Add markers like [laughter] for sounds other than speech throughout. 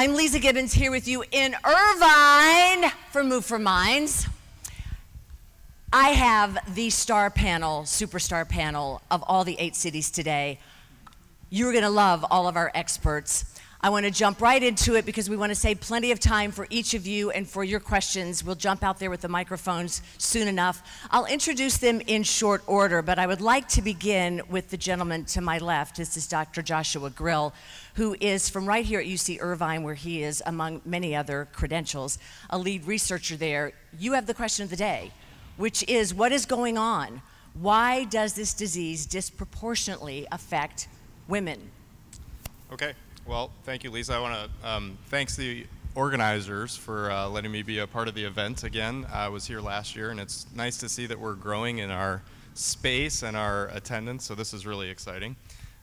I'm Leeza Gibbons here with you in Irvine for Move for Minds. I have the star panel, superstar panel of all the eight cities today. You're going to love all of our experts. I want to jump right into it because we want to save plenty of time for each of you and for your questions. We'll jump out there with the microphones soon enough. I'll introduce them in short order, but I would like to begin with the gentleman to my left. This is Dr. Joshua Grill, who is from right here at UC Irvine, where he is, among many other credentials, a lead researcher there. You have the question of the day which is what is going on? Why does this disease disproportionately affect women? Okay, well, thank you, Leeza. I want to um, thanks the organizers for uh, letting me be a part of the event again. I was here last year, and it's nice to see that we're growing in our space and our attendance, so this is really exciting.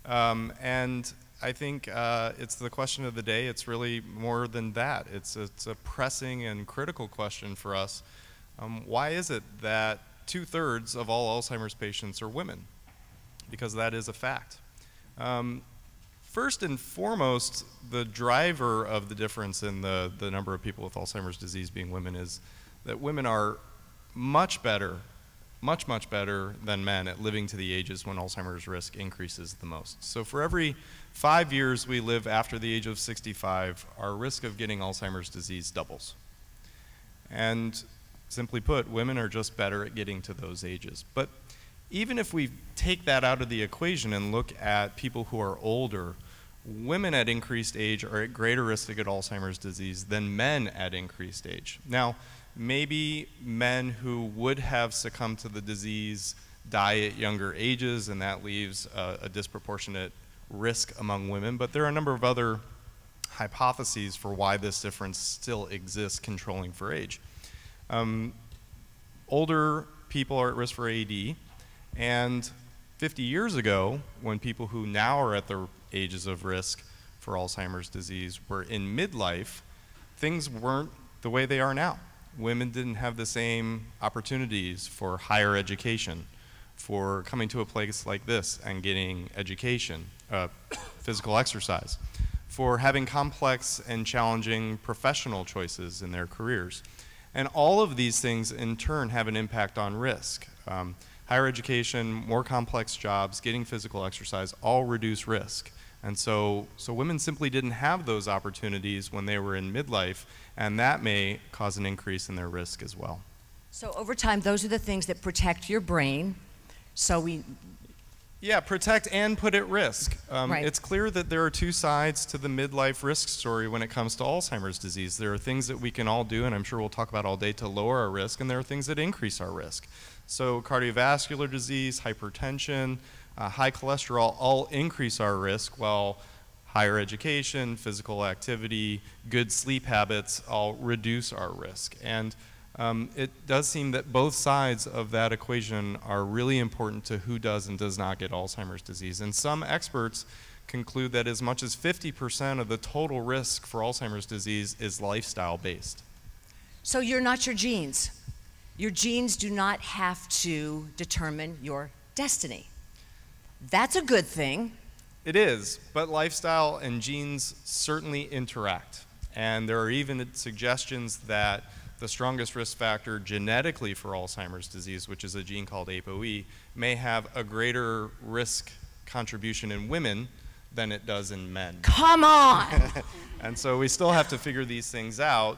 Um, and I think uh, it's the question of the day. It's really more than that. It's, it's a pressing and critical question for us um, why is it that two thirds of all Alzheimer's patients are women? Because that is a fact. Um, first and foremost, the driver of the difference in the, the number of people with Alzheimer's disease being women is that women are much better, much, much better than men at living to the ages when Alzheimer's risk increases the most. So for every five years we live after the age of 65, our risk of getting Alzheimer's disease doubles. And Simply put, women are just better at getting to those ages. But even if we take that out of the equation and look at people who are older, women at increased age are at greater risk to get Alzheimer's disease than men at increased age. Now, maybe men who would have succumbed to the disease die at younger ages, and that leaves a, a disproportionate risk among women, but there are a number of other hypotheses for why this difference still exists controlling for age. Um, older people are at risk for AD, and 50 years ago, when people who now are at the ages of risk for Alzheimer's disease were in midlife, things weren't the way they are now. Women didn't have the same opportunities for higher education, for coming to a place like this and getting education, uh, physical exercise, for having complex and challenging professional choices in their careers. And all of these things in turn have an impact on risk. Um, higher education, more complex jobs, getting physical exercise, all reduce risk. And so, so women simply didn't have those opportunities when they were in midlife, and that may cause an increase in their risk as well. So over time, those are the things that protect your brain. So we yeah, protect and put at risk. Um, right. It's clear that there are two sides to the midlife risk story when it comes to Alzheimer's disease. There are things that we can all do, and I'm sure we'll talk about all day, to lower our risk, and there are things that increase our risk. So, cardiovascular disease, hypertension, uh, high cholesterol all increase our risk, while higher education, physical activity, good sleep habits all reduce our risk. And um, it does seem that both sides of that equation are really important to who does and does not get Alzheimer's disease. And some experts conclude that as much as 50% of the total risk for Alzheimer's disease is lifestyle based. So you're not your genes. Your genes do not have to determine your destiny. That's a good thing. It is, but lifestyle and genes certainly interact. And there are even suggestions that the strongest risk factor genetically for Alzheimer's disease, which is a gene called ApoE, may have a greater risk contribution in women than it does in men. Come on! [laughs] and so we still have to figure these things out.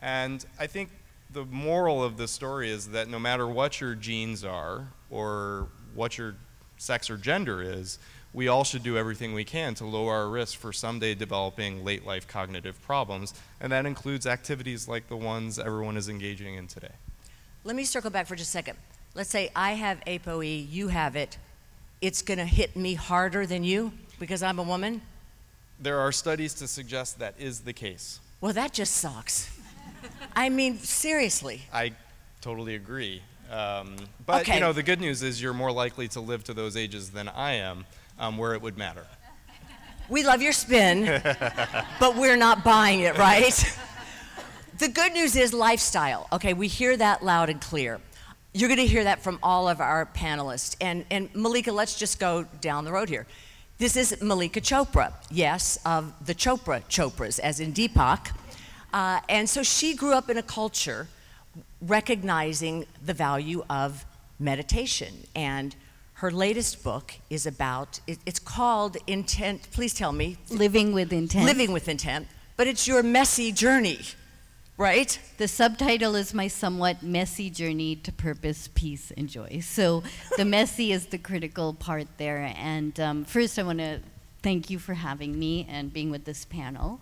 And I think the moral of the story is that no matter what your genes are or what your sex or gender is, we all should do everything we can to lower our risk for someday developing late life cognitive problems, and that includes activities like the ones everyone is engaging in today. Let me circle back for just a second. Let's say I have ApoE, you have it. It's going to hit me harder than you because I'm a woman? There are studies to suggest that is the case. Well, that just sucks. I mean, seriously. I totally agree. Um, but okay. you know, the good news is you're more likely to live to those ages than I am um, where it would matter. We love your spin, [laughs] but we're not buying it, right? the good news is lifestyle. Okay, we hear that loud and clear. You're going to hear that from all of our panelists. And, and Mallika, let's just go down the road here. This is Mallika Chopra, yes, of the Chopra Chopras, as in Deepak. Uh, and so she grew up in a culture recognizing the value of meditation. And her latest book is about, it, it's called Intent, please tell me. Living with Intent. Living with Intent, but it's your messy journey, right? The subtitle is My Somewhat Messy Journey to Purpose, Peace, and Joy. So the [laughs] messy is the critical part there. And um, first, I want to thank you for having me and being with this panel.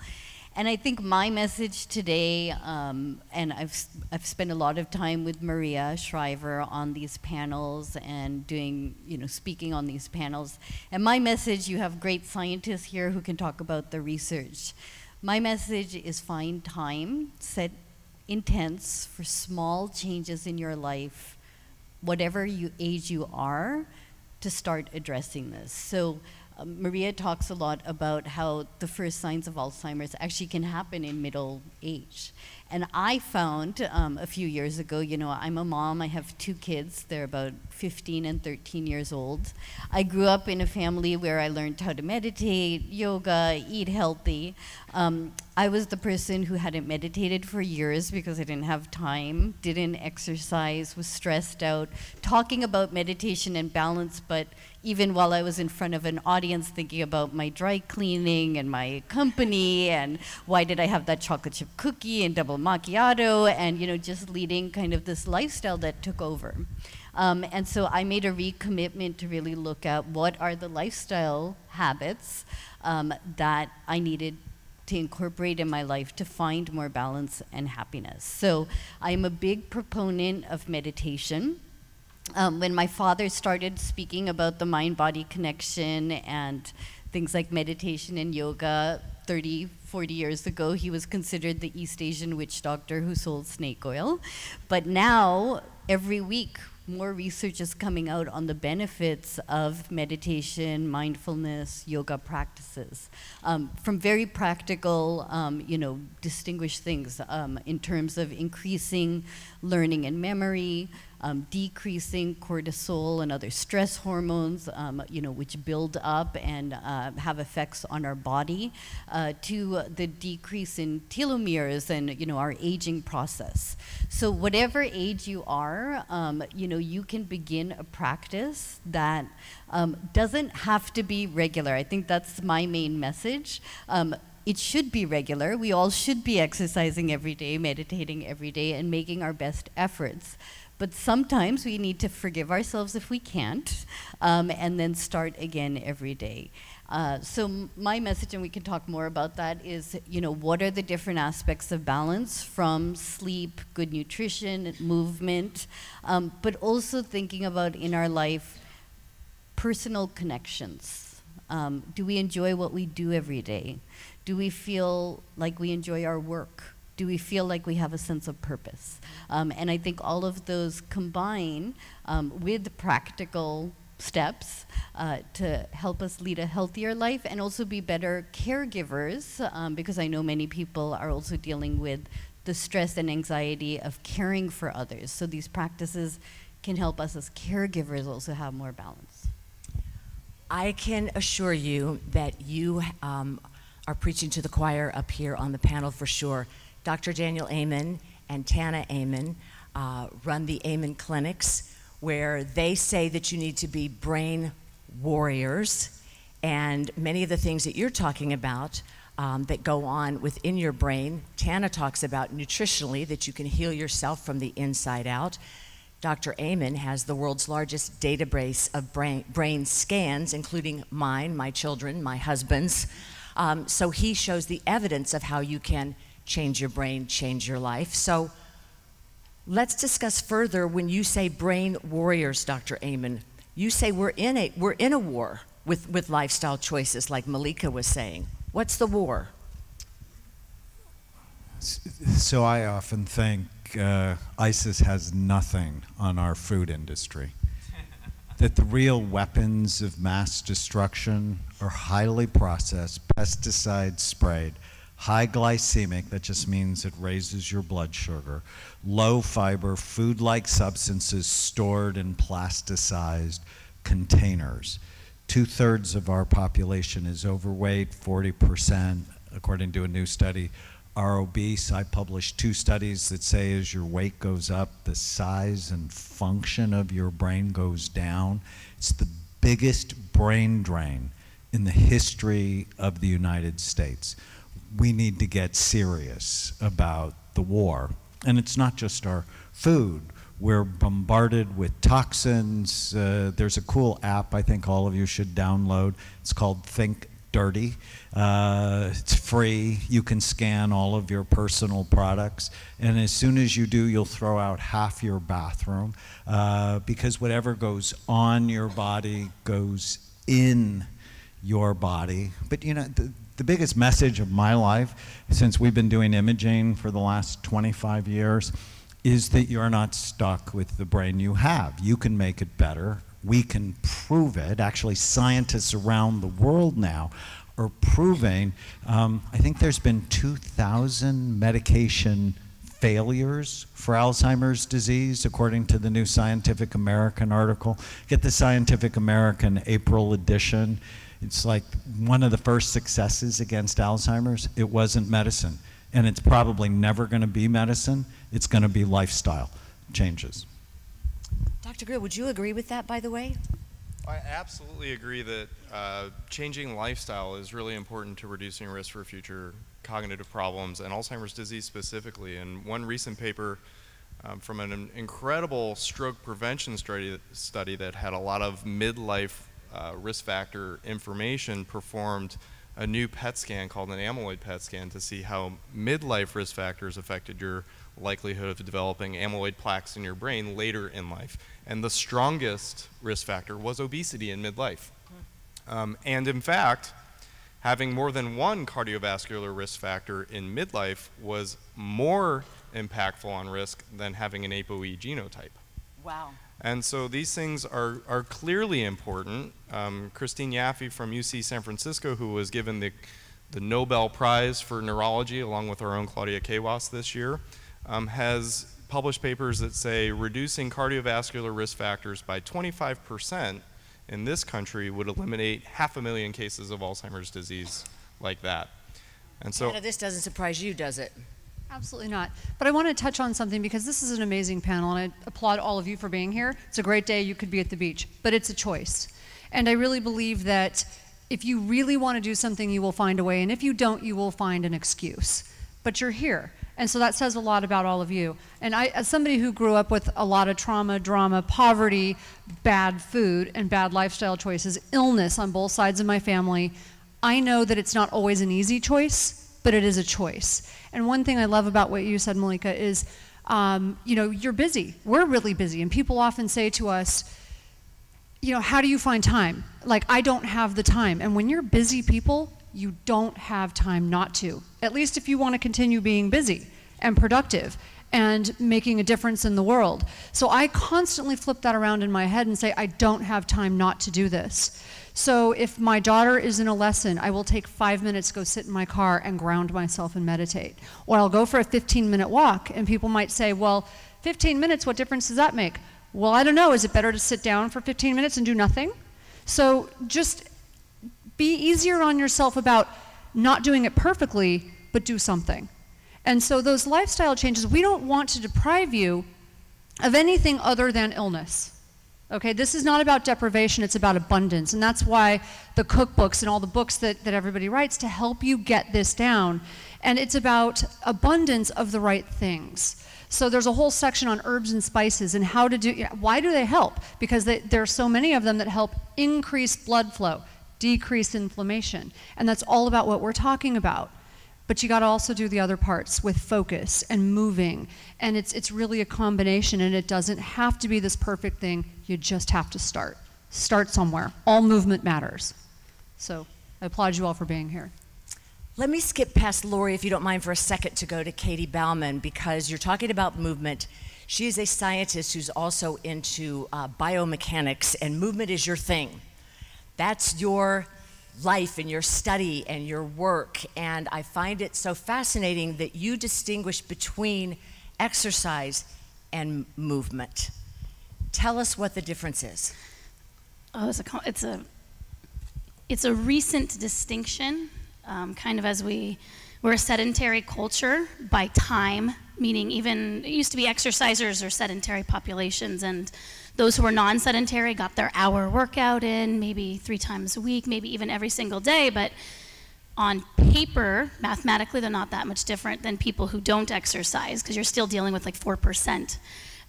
And I think my message today, um, and I've, I've spent a lot of time with Maria Shriver on these panels and doing, you know, speaking on these panels. And my message, you have great scientists here who can talk about the research. My message is find time, set intents for small changes in your life, whatever you, age you are, to start addressing this. So Maria talks a lot about how the first signs of Alzheimer's actually can happen in middle age. And I found um, a few years ago, you know, I'm a mom, I have two kids, they're about 15 and 13 years old. I grew up in a family where I learned how to meditate, yoga, eat healthy. Um, I was the person who hadn't meditated for years because I didn't have time, didn't exercise, was stressed out, talking about meditation and balance, but even while I was in front of an audience thinking about my dry cleaning and my company and why did I have that chocolate chip cookie and double macchiato and you know just leading kind of this lifestyle that took over. Um, and so I made a recommitment to really look at what are the lifestyle habits um, that I needed to incorporate in my life to find more balance and happiness. So I'm a big proponent of meditation um, when my father started speaking about the mind body connection and things like meditation and yoga 30, 40 years ago, he was considered the East Asian witch doctor who sold snake oil. But now, every week, more research is coming out on the benefits of meditation, mindfulness, yoga practices, um, from very practical, um, you know, distinguished things um, in terms of increasing learning and memory, um, decreasing cortisol and other stress hormones, um, you know, which build up and uh, have effects on our body, uh, to the decrease in telomeres and you know our aging process. So whatever age you are, um, you know, you can begin a practice that um, doesn't have to be regular. I think that's my main message um, it should be regular. We all should be exercising every day, meditating every day, and making our best efforts. But sometimes we need to forgive ourselves if we can't, um, and then start again every day. Uh, so my message, and we can talk more about that, is you know what are the different aspects of balance from sleep, good nutrition, movement, um, but also thinking about in our life personal connections. Um, do we enjoy what we do every day? Do we feel like we enjoy our work? Do we feel like we have a sense of purpose? Um, and I think all of those combine um, with practical steps uh, to help us lead a healthier life and also be better caregivers um, because I know many people are also dealing with the stress and anxiety of caring for others. So these practices can help us as caregivers also have more balance. I can assure you that you um, are preaching to the choir up here on the panel for sure. Dr. Daniel Amen and Tana Amen uh, run the Amen clinics where they say that you need to be brain warriors. And many of the things that you're talking about um, that go on within your brain, Tana talks about nutritionally that you can heal yourself from the inside out. Dr. Amen has the world's largest database of brain, brain scans, including mine, my children, my husband's. Um, so he shows the evidence of how you can change your brain, change your life. So let's discuss further when you say brain warriors, Dr. Amen. You say we're in a, we're in a war with, with lifestyle choices, like Mallika was saying. What's the war? So I often think uh, ISIS has nothing on our food industry. [laughs] that the real weapons of mass destruction are highly processed, pesticide sprayed, High glycemic, that just means it raises your blood sugar. Low fiber, food like substances stored in plasticized containers. Two thirds of our population is overweight, 40%, according to a new study, are obese. I published two studies that say as your weight goes up, the size and function of your brain goes down. It's the biggest brain drain in the history of the United States. We need to get serious about the war. And it's not just our food. We're bombarded with toxins. Uh, there's a cool app I think all of you should download. It's called Think Dirty. Uh, it's free. You can scan all of your personal products. And as soon as you do, you'll throw out half your bathroom uh, because whatever goes on your body goes in your body. But you know, the, the biggest message of my life, since we've been doing imaging for the last 25 years, is that you're not stuck with the brain you have. You can make it better. We can prove it. Actually, scientists around the world now are proving. Um, I think there's been 2,000 medication failures for Alzheimer's disease, according to the new Scientific American article. Get the Scientific American April edition. It's like one of the first successes against Alzheimer's. It wasn't medicine. And it's probably never going to be medicine. It's going to be lifestyle changes. Dr. Grill, would you agree with that, by the way? I absolutely agree that uh, changing lifestyle is really important to reducing risk for future cognitive problems and Alzheimer's disease specifically. And one recent paper um, from an incredible stroke prevention study, study that had a lot of midlife uh, risk factor information performed a new PET scan called an amyloid PET scan to see how midlife risk factors affected your likelihood of developing amyloid plaques in your brain later in life. And the strongest risk factor was obesity in midlife. Um, and in fact, having more than one cardiovascular risk factor in midlife was more impactful on risk than having an ApoE genotype. Wow. And so these things are, are clearly important. Um, Kristine Yaffe from UC San Francisco, who was given the, the Nobel Prize for Neurology, along with our own Claudia Kawas this year, um, has published papers that say reducing cardiovascular risk factors by 25% in this country would eliminate half a million cases of Alzheimer's disease like that. And so this doesn't surprise you, does it? Absolutely not. But I want to touch on something because this is an amazing panel, and I applaud all of you for being here. It's a great day. You could be at the beach, but it's a choice. And I really believe that if you really want to do something, you will find a way, and if you don't, you will find an excuse. But you're here. And so that says a lot about all of you. And I, as somebody who grew up with a lot of trauma, drama, poverty, bad food, and bad lifestyle choices, illness on both sides of my family, I know that it's not always an easy choice, but it is a choice. And one thing I love about what you said, Mallika, is um, you know, you're busy. We're really busy. And people often say to us, you know, how do you find time? Like, I don't have the time. And when you're busy people, you don't have time not to, at least if you want to continue being busy and productive and making a difference in the world. So I constantly flip that around in my head and say, I don't have time not to do this. So if my daughter is in a lesson, I will take five minutes, go sit in my car and ground myself and meditate. Or I'll go for a 15 minute walk, and people might say, Well, 15 minutes, what difference does that make? Well, I don't know. Is it better to sit down for 15 minutes and do nothing? So just be easier on yourself about not doing it perfectly, but do something. And so those lifestyle changes, we don't want to deprive you of anything other than illness. Okay, this is not about deprivation, it's about abundance. And that's why the cookbooks and all the books that, that everybody writes to help you get this down. And it's about abundance of the right things. So there's a whole section on herbs and spices and how to do, why do they help? Because they, there are so many of them that help increase blood flow, decrease inflammation. And that's all about what we're talking about. But you got to also do the other parts with focus and moving. And it's, it's really a combination, and it doesn't have to be this perfect thing. You just have to start. Start somewhere. All movement matters. So I applaud you all for being here. Let me skip past Lori, if you don't mind, for a second to go to Katy Bowman because you're talking about movement. She is a scientist who's also into uh, biomechanics, and movement is your thing. That's your life and your study and your work. And I find it so fascinating that you distinguish between exercise and movement. Tell us what the difference is. Oh, it's a, it's a it's a recent distinction, um, kind of as we we're a sedentary culture by time, meaning even it used to be exercisers or sedentary populations, and those who were non-sedentary got their hour workout in, maybe three times a week, maybe even every single day, but on paper, mathematically, they're not that much different than people who don't exercise because you're still dealing with like 4%.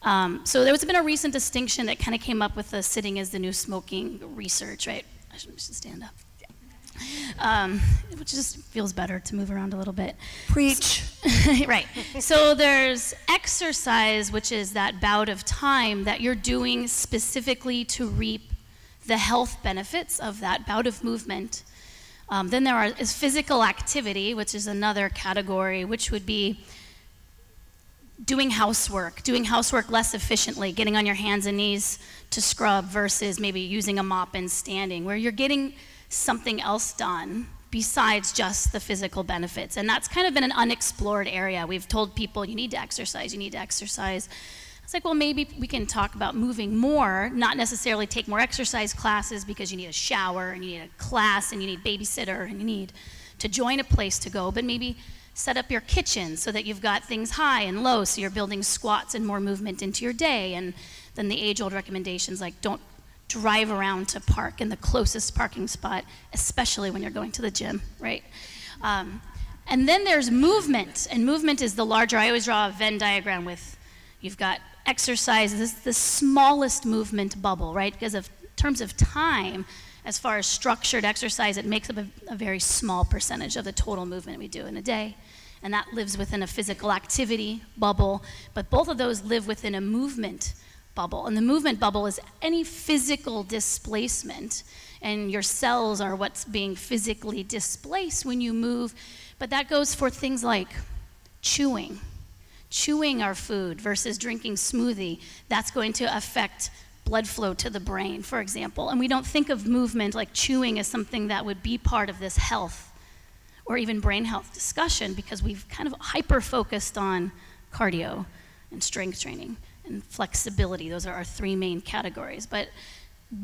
Um, so there has been a recent distinction that kind of came up with the sitting as the new smoking research, right? I should stand up. Um, which just feels better to move around a little bit. Preach. [laughs] right. So there's exercise, which is that bout of time that you're doing specifically to reap the health benefits of that bout of movement. Um, then there are, is physical activity, which is another category, which would be doing housework, doing housework less efficiently, getting on your hands and knees to scrub versus maybe using a mop and standing, where you're getting something else done besides just the physical benefits. And that's kind of been an unexplored area. We've told people, you need to exercise, you need to exercise. It's like, well, maybe we can talk about moving more, not necessarily take more exercise classes because you need a shower and you need a class and you need babysitter and you need to join a place to go, but maybe set up your kitchen so that you've got things high and low so you're building squats and more movement into your day. And then the age old recommendations like don't drive around to park in the closest parking spot, especially when you're going to the gym, right? Um, and then there's movement, and movement is the larger. I always draw a Venn diagram with you've got exercise, this is the smallest movement bubble, right? Because of terms of time, as far as structured exercise, it makes up a, a very small percentage of the total movement we do in a day. And that lives within a physical activity bubble, but both of those live within a movement bubble. And the movement bubble is any physical displacement, and your cells are what's being physically displaced when you move. But that goes for things like chewing. Chewing our food versus drinking smoothie, that's going to affect blood flow to the brain, for example. And we don't think of movement like chewing as something that would be part of this health or even brain health discussion because we've kind of hyper focused on cardio and strength training and flexibility. Those are our three main categories. But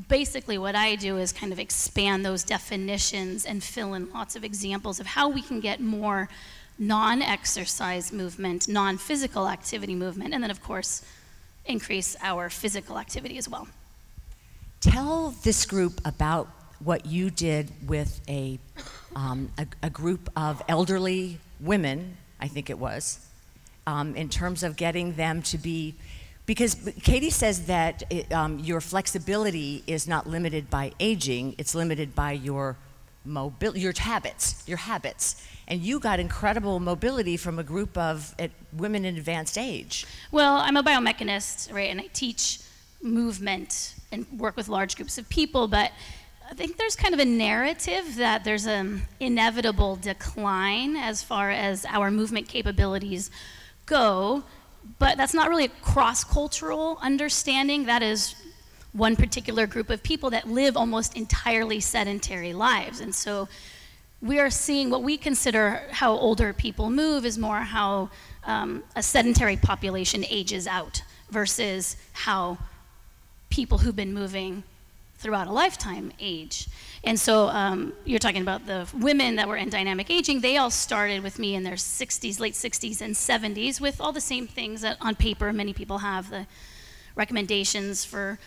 basically, what I do is kind of expand those definitions and fill in lots of examples of how we can get more non exercise movement, non physical activity movement, and then, of course, increase our physical activity as well. Tell this group about what you did with a, um, a, a, group of elderly women, I think it was, um, in terms of getting them to be because Katy says that it, um, your flexibility is not limited by aging, it's limited by your mobility, your habits, your habits. And you got incredible mobility from a group of uh, women in advanced age. Well, I'm a biomechanist, right, and I teach movement and work with large groups of people, but I think there's kind of a narrative that there's an inevitable decline as far as our movement capabilities go but that's not really a cross cultural understanding. That is one particular group of people that live almost entirely sedentary lives. And so we are seeing what we consider how older people move is more how um, a sedentary population ages out versus how people who've been moving throughout a lifetime age. And so um, you're talking about the women that were in dynamic aging. They all started with me in their 60s, late 60s, and 70s with all the same things that on paper many people have the recommendations for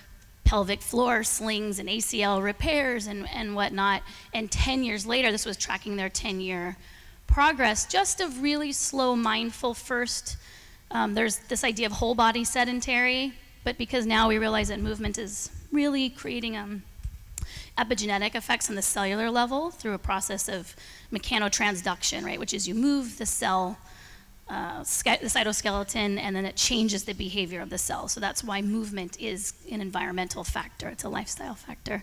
pelvic floor slings and ACL repairs and, and whatnot. And 10 years later, this was tracking their 10 year progress just of really slow, mindful first. Um, there's this idea of whole body sedentary, but because now we realize that movement is really creating um, epigenetic effects on the cellular level through a process of mechanotransduction, right, which is you move the cell, uh, the cytoskeleton, and then it changes the behavior of the cell. So that's why movement is an environmental factor, it's a lifestyle factor.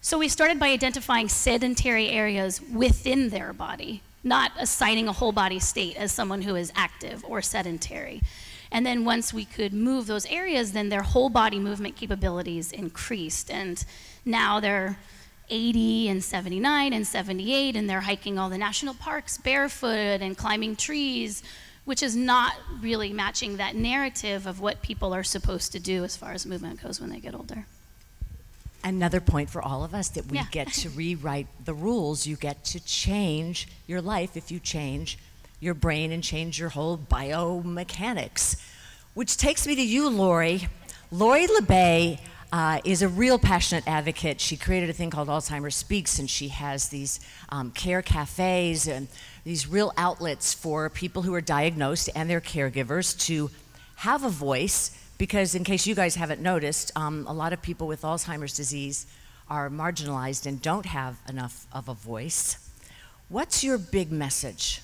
So we started by identifying sedentary areas within their body, not assigning a whole body state as someone who is active or sedentary. And then once we could move those areas, then their whole body movement capabilities increased. And now they're 80 and 79 and 78, and they're hiking all the national parks barefoot and climbing trees, which is not really matching that narrative of what people are supposed to do as far as movement goes when they get older. another point for all of us that we Yeah. get to rewrite the rules. You get to change your life if you change your brain and change your whole biomechanics. Which takes me to you, Lori. Lori La Bey uh, is a real passionate advocate. She created a thing called Alzheimer's Speaks, and she has these um, care cafes and these real outlets for people who are diagnosed and their caregivers to have a voice because in case you guys haven't noticed um, a lot of people with alzheimer's disease are marginalized and don't have enough of a voice what's your big message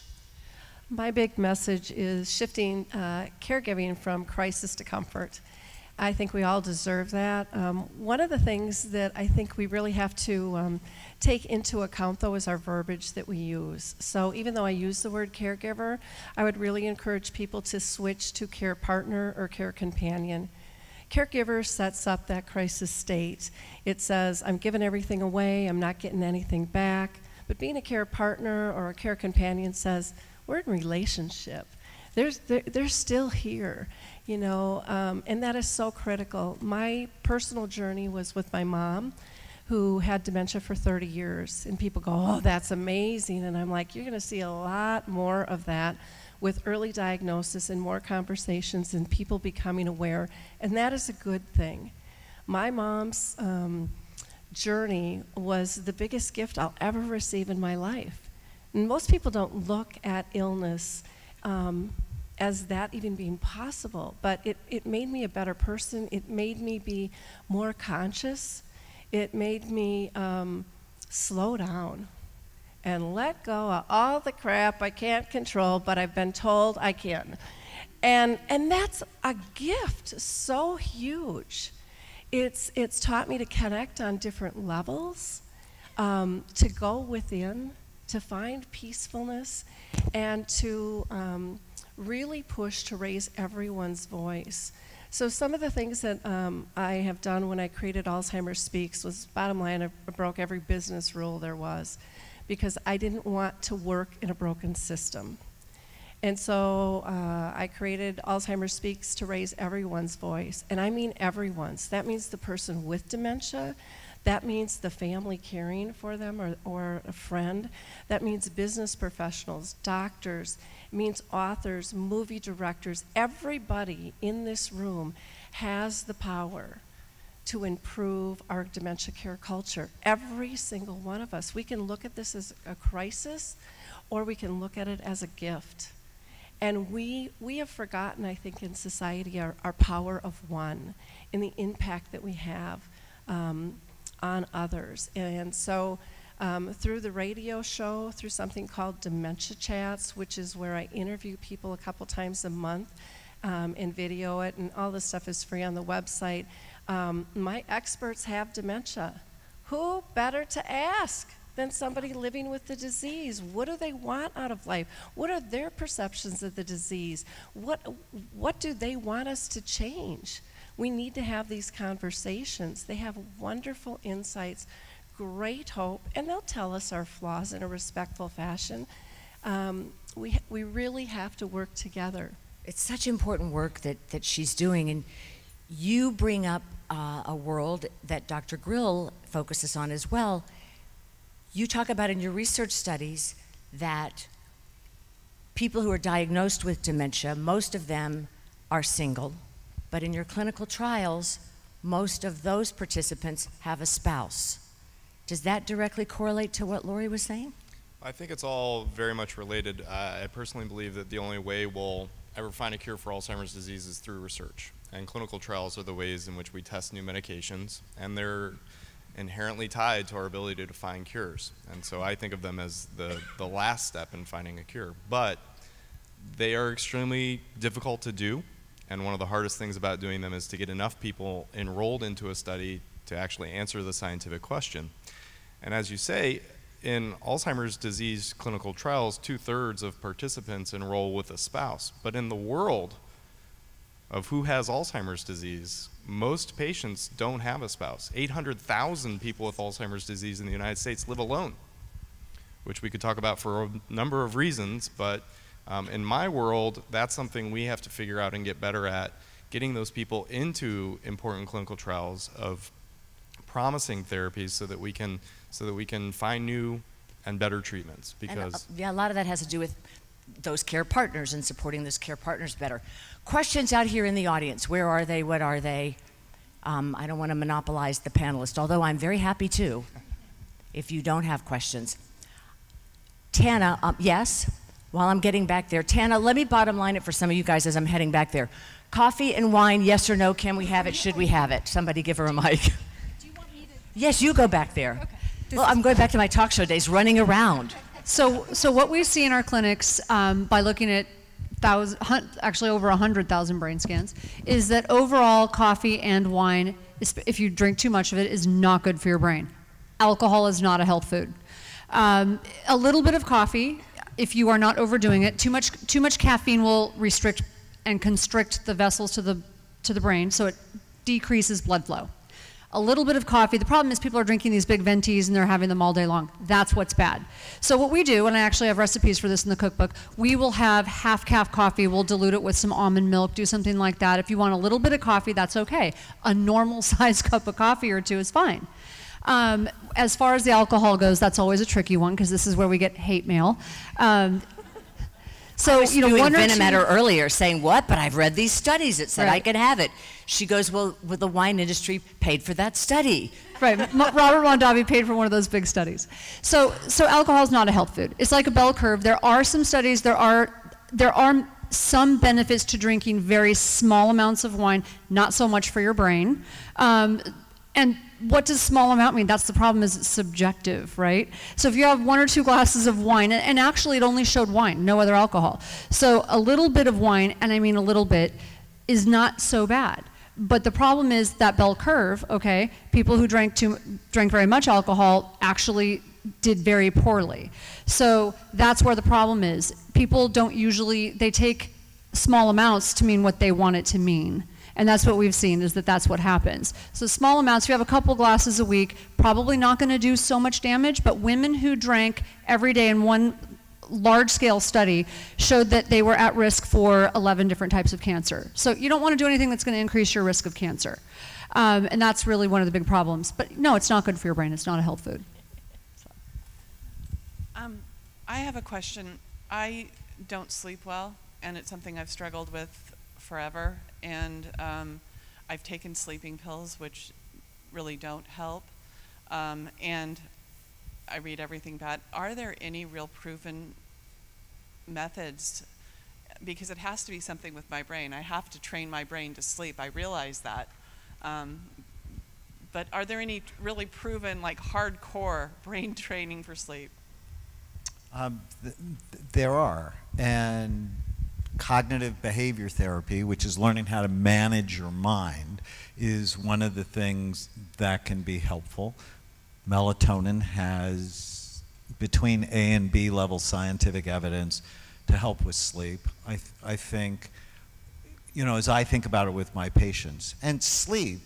My big message is shifting uh, caregiving from crisis to comfort. I think we all deserve that. Um, one of the things that I think we really have to um, take into account, though, is our verbiage that we use. So, even though I use the word caregiver, I would really encourage people to switch to care partner or care companion. Caregiver sets up that crisis state. It says, I'm giving everything away, I'm not getting anything back. But being a care partner or a care companion says, we're in relationship. There's, they're, they're still here, you know, um, and that is so critical. My personal journey was with my mom, who had dementia for 30 years, and people go, "Oh, that's amazing," and I'm like, "You're going to see a lot more of that." With early diagnosis and more conversations and people becoming aware, and that is a good thing. My mom's um, journey was the biggest gift I'll ever receive in my life. And most people don't look at illness um, as that even being possible, but it, it made me a better person. It made me be more conscious. It made me um, slow down and let go of all the crap I can't control, but I've been told I can. And, and that's a gift so huge. It's, it's taught me to connect on different levels, um, to go within, to find peacefulness, and to um, really push to raise everyone's voice. So some of the things that um, I have done when I created Alzheimer's Speaks was, bottom line, I broke every business rule there was because I didn't want to work in a broken system. And so uh, I created Alzheimer's Speaks to raise everyone's voice. And I mean everyone's. That means the person with dementia. That means the family caring for them or, or a friend. That means business professionals, doctors. Means authors, movie directors. Everybody in this room has the power to improve our dementia care culture. Every single one of us. We can look at this as a crisis or we can look at it as a gift. And we, we have forgotten, I think, in society our, our power of one and the impact that we have um, on others. And so, um, through the radio show, through something called Dementia Chats, which is where I interview people a couple times a month um, and video it, and all this stuff is free on the website. Um, my experts have dementia. Who better to ask than somebody living with the disease? What do they want out of life? What are their perceptions of the disease? What, what do they want us to change? We need to have these conversations. They have wonderful insights, great hope, and they'll tell us our flaws in a respectful fashion. Um, we, we really have to work together. it's such important work that, that she's doing and you bring up uh, a world that dr grill focuses on as well you talk about in your research studies that people who are diagnosed with dementia, most of them are single, but in your clinical trials, most of those participants have a spouse. Does that directly correlate to what Lori was saying? I think it's all very much related. Uh, I personally believe that the only way we'll ever find a cure for Alzheimer's disease is through research. And clinical trials are the ways in which we test new medications, and they're inherently tied to our ability to find cures. And so I think of them as the, the last step in finding a cure. But they are extremely difficult to do, and one of the hardest things about doing them is to get enough people enrolled into a study to actually answer the scientific question. And as you say, in Alzheimer's disease clinical trials, two thirds of participants enroll with a spouse. But in the world of who has Alzheimer's disease, most patients don't have a spouse. 800,000 people with Alzheimer's disease in the United States live alone, which we could talk about for a number of reasons. But um, in my world, that's something we have to figure out and get better at getting those people into important clinical trials of promising therapies so that we can so that we can find new and better treatments And, uh, because yeah, a lot of that has to do with those care partners and supporting those care partners better. Questions out here in the audience. Where are they? What are they? Um, I don't want to monopolize the panelists, although I'm very happy to if you don't have questions. Tana, um, yes, while I'm getting back there. Tana, let me bottom line it for some of you guys as I'm heading back there. Coffee and wine, yes or no? Can we have it? Should we have it? Somebody give her a mic. [laughs] Yes, you go back there. Well, I'm going back to my talk show days, running around. So, so what we see in our clinics um, by looking at thousand, actually over 100,000 brain scans is that overall coffee and wine, if you drink too much of it, is not good for your brain. Alcohol is not a health food. Um, a little bit of coffee, if you are not overdoing it, too much, too much caffeine will restrict and constrict the vessels to the, to the brain, so it decreases blood flow a little bit of coffee. The problem is people are drinking these big ventis and they're having them all day long. That's what's bad. So what we do, and I actually have recipes for this in the cookbook, we will have half caff coffee. We'll dilute it with some almond milk, do something like that. If you want a little bit of coffee, that's okay. A normal [laughs] sized cup of coffee or two is fine. Um, as far as the alcohol goes, that's always a tricky one because this is where we get hate mail. Um, so you know, one venom at her earlier, saying, "What? But I've read these studies that said I Right. could have it." She goes, "Well, well, the wine industry paid for that study." Right. Robert Mondavi paid for one of those big studies. So, so alcohol is not a health food. It's like a bell curve. There are some studies. There are there are some benefits to drinking very small amounts of wine. Not so much for your brain. Um, and what does small amount mean? That's the problem. Is it's subjective, right? So if you have one or two glasses of wine, and, and actually it only showed wine, no other alcohol. So a little bit of wine, and I mean a little bit, is not so bad. But the problem is that bell curve, okay? People who drank too drank very much alcohol actually did very poorly. So that's where the problem is. People don't usually they take small amounts to mean what they want it to mean. And that's what we've seen is that that's what happens. So small amounts, you have a couple glasses a week, probably not going to do so much damage, but women who drank every day in one large scale study showed that they were at risk for 11 different types of cancer. So you don't want to do anything that's going to increase your risk of cancer. Um, and that's really one of the big problems. But no, it's not good for your brain. It's not a health food. Um, I have a question. I don't sleep well, and it's something I've struggled with forever. And um, I've taken sleeping pills, which really don't help. Um, and I read everything bad. Are there any real proven methods? Because it has to be something with my brain. I have to train my brain to sleep. I realize that. Um, but are there any really proven, like hardcore [laughs] brain training for sleep? Um, th- th- there are. And cognitive behavior therapy, which is learning how to manage your mind, is one of the things that can be helpful. Melatonin has between A and B level scientific evidence to help with sleep. I, th- I think, you know, as I think about it with my patients, and sleep,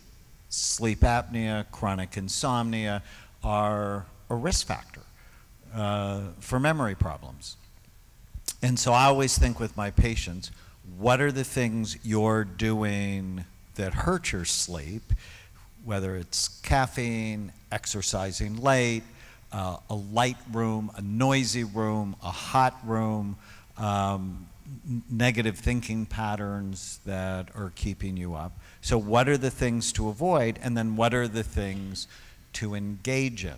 sleep apnea, chronic insomnia are a risk factor uh, for memory problems. And so I always think with my patients, what are the things you're doing that hurt your sleep, whether it's caffeine, exercising late, uh, a light room, a noisy room, a hot room, um, negative thinking patterns that are keeping you up. So, what are the things to avoid, and then what are the things to engage in?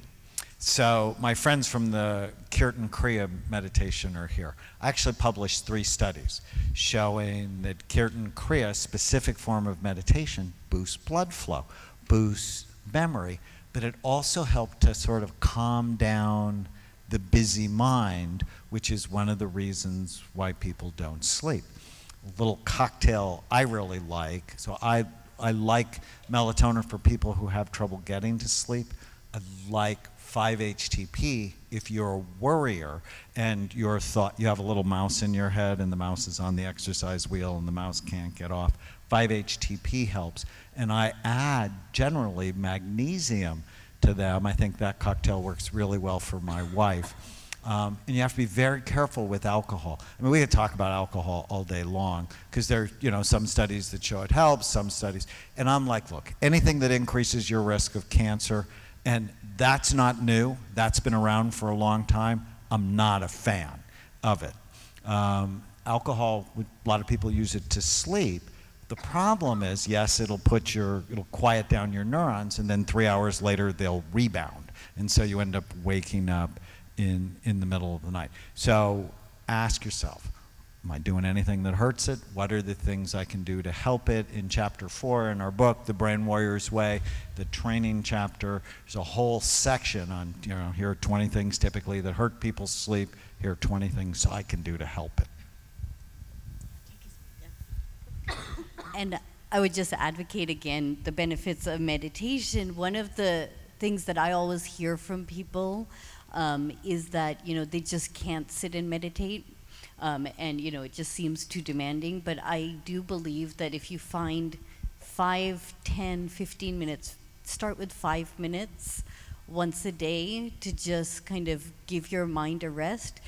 So my friends from the Kirtan Kriya meditation are here. I actually published three studies showing that Kirtan Kriya, specific form of meditation, boosts blood flow, boosts memory, but it also helped to sort of calm down the busy mind, which is one of the reasons why people don't sleep. A little cocktail I really like. So I I like melatonin for people who have trouble getting to sleep. I like 5-HTP if you're a worrier and your thought you have a little mouse in your head and the mouse is on the exercise wheel and the mouse can't get off 5-HTP helps and I add generally magnesium to them I think that cocktail works really well for my wife Um, and you have to be very careful with alcohol. I mean, we could talk about alcohol all day long because there you know, some studies that show it helps, some studies. And I'm like, look, anything that increases your risk of cancer, and that's not new, that's been around for a long time, I'm not a fan of it. Um, alcohol, a lot of people use it to sleep. The problem is, yes, it'll put your, it'll quiet down your neurons, and then three hours later they'll rebound. And so you end up waking up in, in the middle of the night. So ask yourself, am I doing anything that hurts it? What are the things I can do to help it? In chapter four in our book, The Brain Warrior's Way, the training chapter, there's a whole section on, you know, here are 20 things typically that hurt people's sleep. Here are 20 things I can do to help it. [coughs] And I would just advocate again the benefits of meditation. One of the things that I always hear from people um, is that you know they just can't sit and meditate, um, and you know it just seems too demanding. But I do believe that if you find five, ten, fifteen minutes, start with five minutes once a day to just kind of give your mind a rest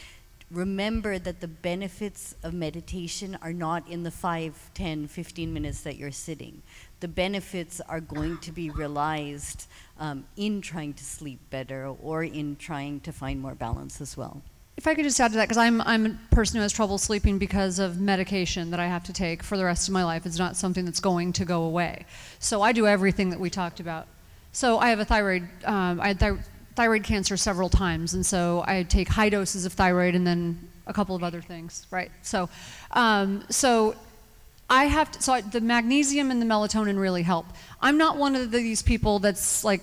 remember that the benefits of meditation are not in the 5, 10, 15 minutes that you're sitting. The benefits are going to be realized um, in trying to sleep better or in trying to find more balance as well. If I could just add to that, because I'm, I'm a person who has trouble sleeping because of medication that I have to take for the rest of my life. It's not something that's going to go away. So I do everything that we talked about. So I have a thyroid, um, I had thy- thyroid cancer several times, and so I take high doses of thyroid and then a couple of other things, right? So, um, so I have to, so I, the magnesium and the melatonin really help. I'm not one of these people that's like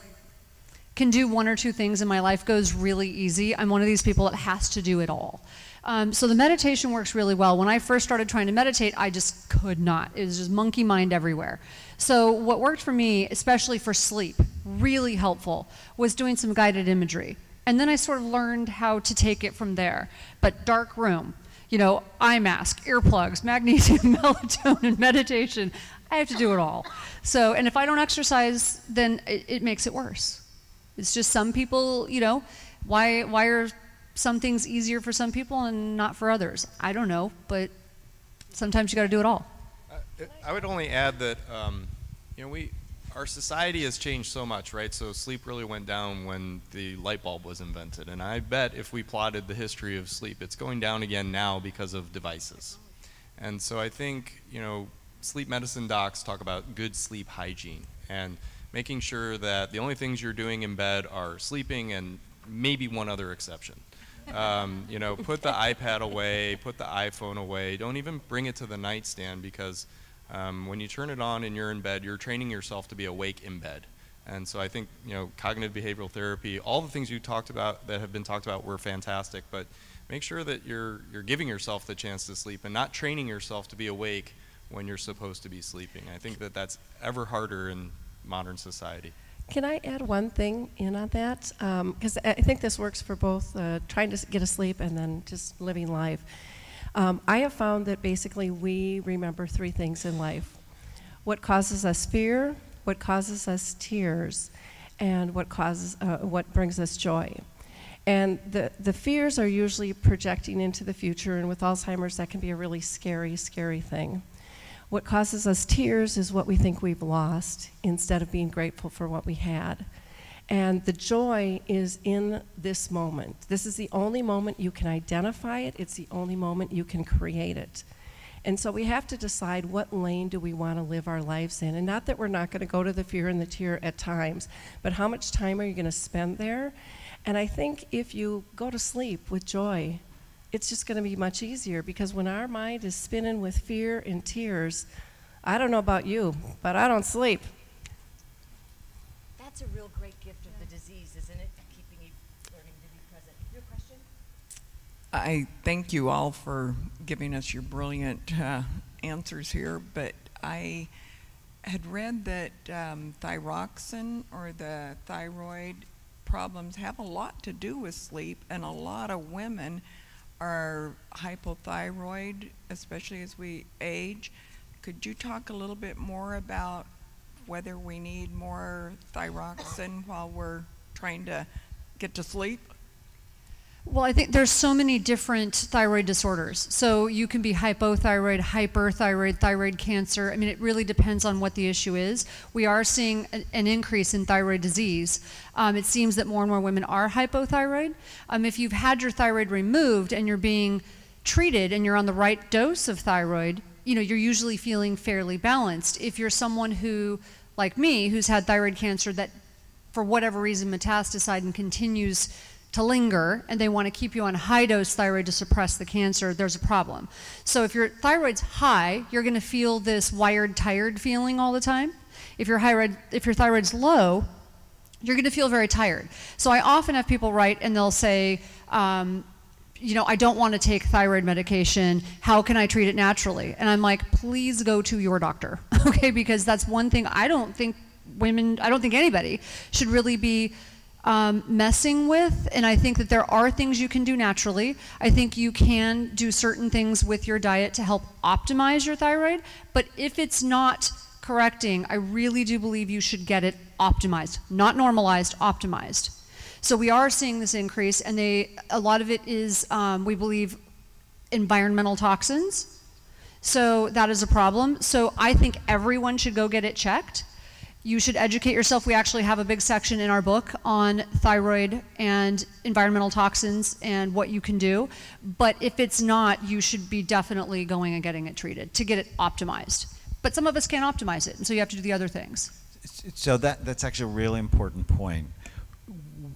can do one or two things and my life goes really easy. I'm one of these people that has to do it all. Um, so the meditation works really well. When I first started trying to meditate, I just could not. It was just monkey mind everywhere. So what worked for me, especially for sleep, really helpful, was doing some guided imagery. And then I sort of learned how to take it from there. But dark room, you know, eye mask, earplugs, [laughs] magnesium, melatonin, meditation, I have to do it all. So, and if I don't exercise, then it, it makes it worse. It's just some people, you know, why, why are some things easier for some people and not for others? I don't know, but sometimes you got to do it all. Uh, I would only add that, um, you know, we, our society has changed so much, right? So sleep really went down when the light bulb was invented. And I bet if we plotted the history of sleep, it's going down again now because of devices. And so I think, you know, sleep medicine docs talk about good sleep hygiene and making sure that the only things you're doing in bed are sleeping and maybe one other exception. Um, you know, put the iPad away, put the iPhone away. Don't even bring it to the nightstand because um, when you turn it on and you're in bed, you're training yourself to be awake in bed. And so I think, you know, cognitive behavioral therapy, all the things you talked about that have been talked about were fantastic, but make sure that you're, you're giving yourself the chance to sleep and not training yourself to be awake when you're supposed to be sleeping. I think that that's ever harder in modern society. Can I add one thing in on that? Because um, I think this works for both uh, trying to get asleep and then just living life. Um, I have found that basically we remember three things in life what causes us fear, what causes us tears, and what, causes, uh, what brings us joy. And the, the fears are usually projecting into the future, and with Alzheimer's, that can be a really scary, scary thing. What causes us tears is what we think we've lost instead of being grateful for what we had. And the joy is in this moment. This is the only moment you can identify it, it's the only moment you can create it. And so we have to decide what lane do we want to live our lives in. And not that we're not going to go to the fear and the tear at times, but how much time are you going to spend there? And I think if you go to sleep with joy, it's just going to be much easier because when our mind is spinning with fear and tears, I don't know about you, but I don't sleep. That's a real great gift of the disease, isn't it? Keeping you learning to be present. Your question? I thank you all for giving us your brilliant uh, answers here, but I had read that um, thyroxine or the thyroid problems have a lot to do with sleep, and a lot of women are hypothyroid, especially as we age. Could you talk a little bit more about whether we need more thyroxine while we're trying to get to sleep? Well, I think there's so many different thyroid disorders. So you can be hypothyroid, hyperthyroid, thyroid cancer. I mean, it really depends on what the issue is. We are seeing an increase in thyroid disease. Um, it seems that more and more women are hypothyroid. Um, if you've had your thyroid removed and you're being treated and you're on the right dose of thyroid, you know, you're usually feeling fairly balanced. If you're someone who, like me, who's had thyroid cancer that for whatever reason metastasized and continues to linger and they want to keep you on high dose thyroid to suppress the cancer, there's a problem. So if your thyroid's high, you're going to feel this wired, tired feeling all the time. If your, thyroid, if your thyroid's low, you're going to feel very tired. So I often have people write and they'll say, um, you know, I don't want to take thyroid medication. How can I treat it naturally? And I'm like, please go to your doctor, [laughs] okay? Because that's one thing I don't think women, I don't think anybody should really be um, messing with. And I think that there are things you can do naturally. I think you can do certain things with your diet to help optimize your thyroid. But if it's not correcting, I really do believe you should get it optimized, not normalized, optimized. So we are seeing this increase, and they, a lot of it is, um, we believe, environmental toxins. So that is a problem. So I think everyone should go get it checked. You should educate yourself. We actually have a big section in our book on thyroid and environmental toxins and what you can do. But if it's not, you should be definitely going and getting it treated to get it optimized. But some of us can't optimize it, and so you have to do the other things. So that, that's actually a really important point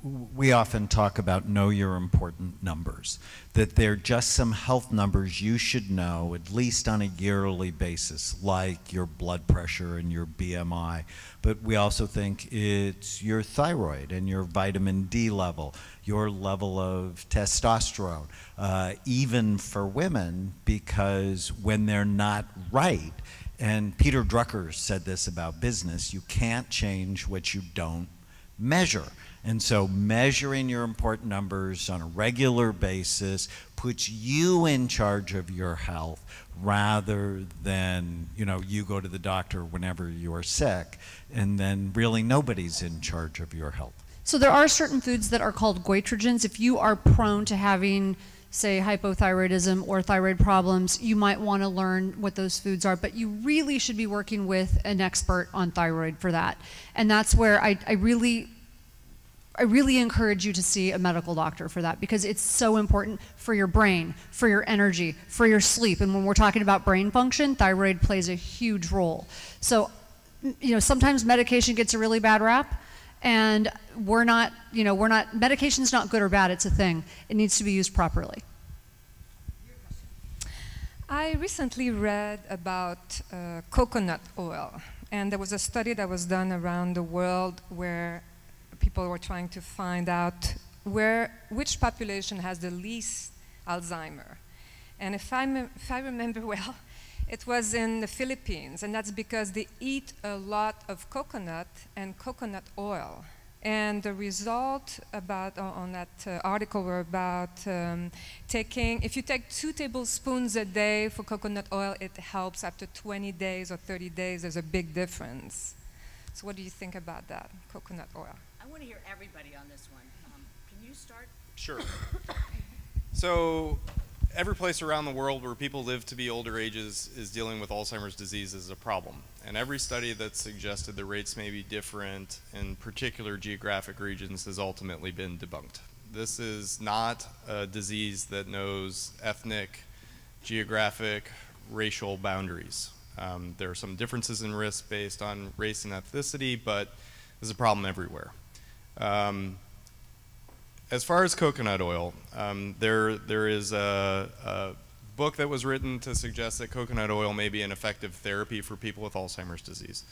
we often talk about know your important numbers, that they're just some health numbers you should know at least on a yearly basis, like your blood pressure and your BMI. But we also think it's your thyroid and your vitamin D level, your level of testosterone, uh, even for women, because when they're not right, and Peter Drucker said this about business, you can't change what you don't measure. And so measuring your important numbers on a regular basis puts you in charge of your health rather than, you know, you go to the doctor whenever you're sick and then really nobody's in charge of your health. So there are certain foods that are called goitrogens. If you are prone to having say hypothyroidism or thyroid problems, you might want to learn what those foods are, but you really should be working with an expert on thyroid for that. And that's where I, I really I really encourage you to see a medical doctor for that because it's so important for your brain, for your energy, for your sleep. And when we're talking about brain function, thyroid plays a huge role. So, you know, sometimes medication gets a really bad rap and we're not, you know, we're not, medication's not good or bad, it's a thing. It needs to be used properly. I recently read about uh, coconut oil, and there was a study that was done around the world where people were trying to find out where, which population has the least Alzheimer. And if I, if I remember [laughs] well, it was in the Philippines, and that's because they eat a lot of coconut and coconut oil. And the result about on that uh, article were about um, taking, if you take two tablespoons a day for coconut oil, it helps after 20 days or 30 days. There's a big difference. So what do you think about that, coconut oil? Want to hear everybody on this one. Um, can you start? Sure. so, every place around the world where people live to be older ages is dealing with Alzheimer's disease as a problem. And every study that suggested the rates may be different in particular geographic regions has ultimately been debunked. This is not a disease that knows ethnic, geographic, racial boundaries. Um, there are some differences in risk based on race and ethnicity, but there's a problem everywhere. Um, as far as coconut oil, um, there there is a, a, book that was written to suggest that coconut oil may be an effective therapy for people with Alzheimer's disease.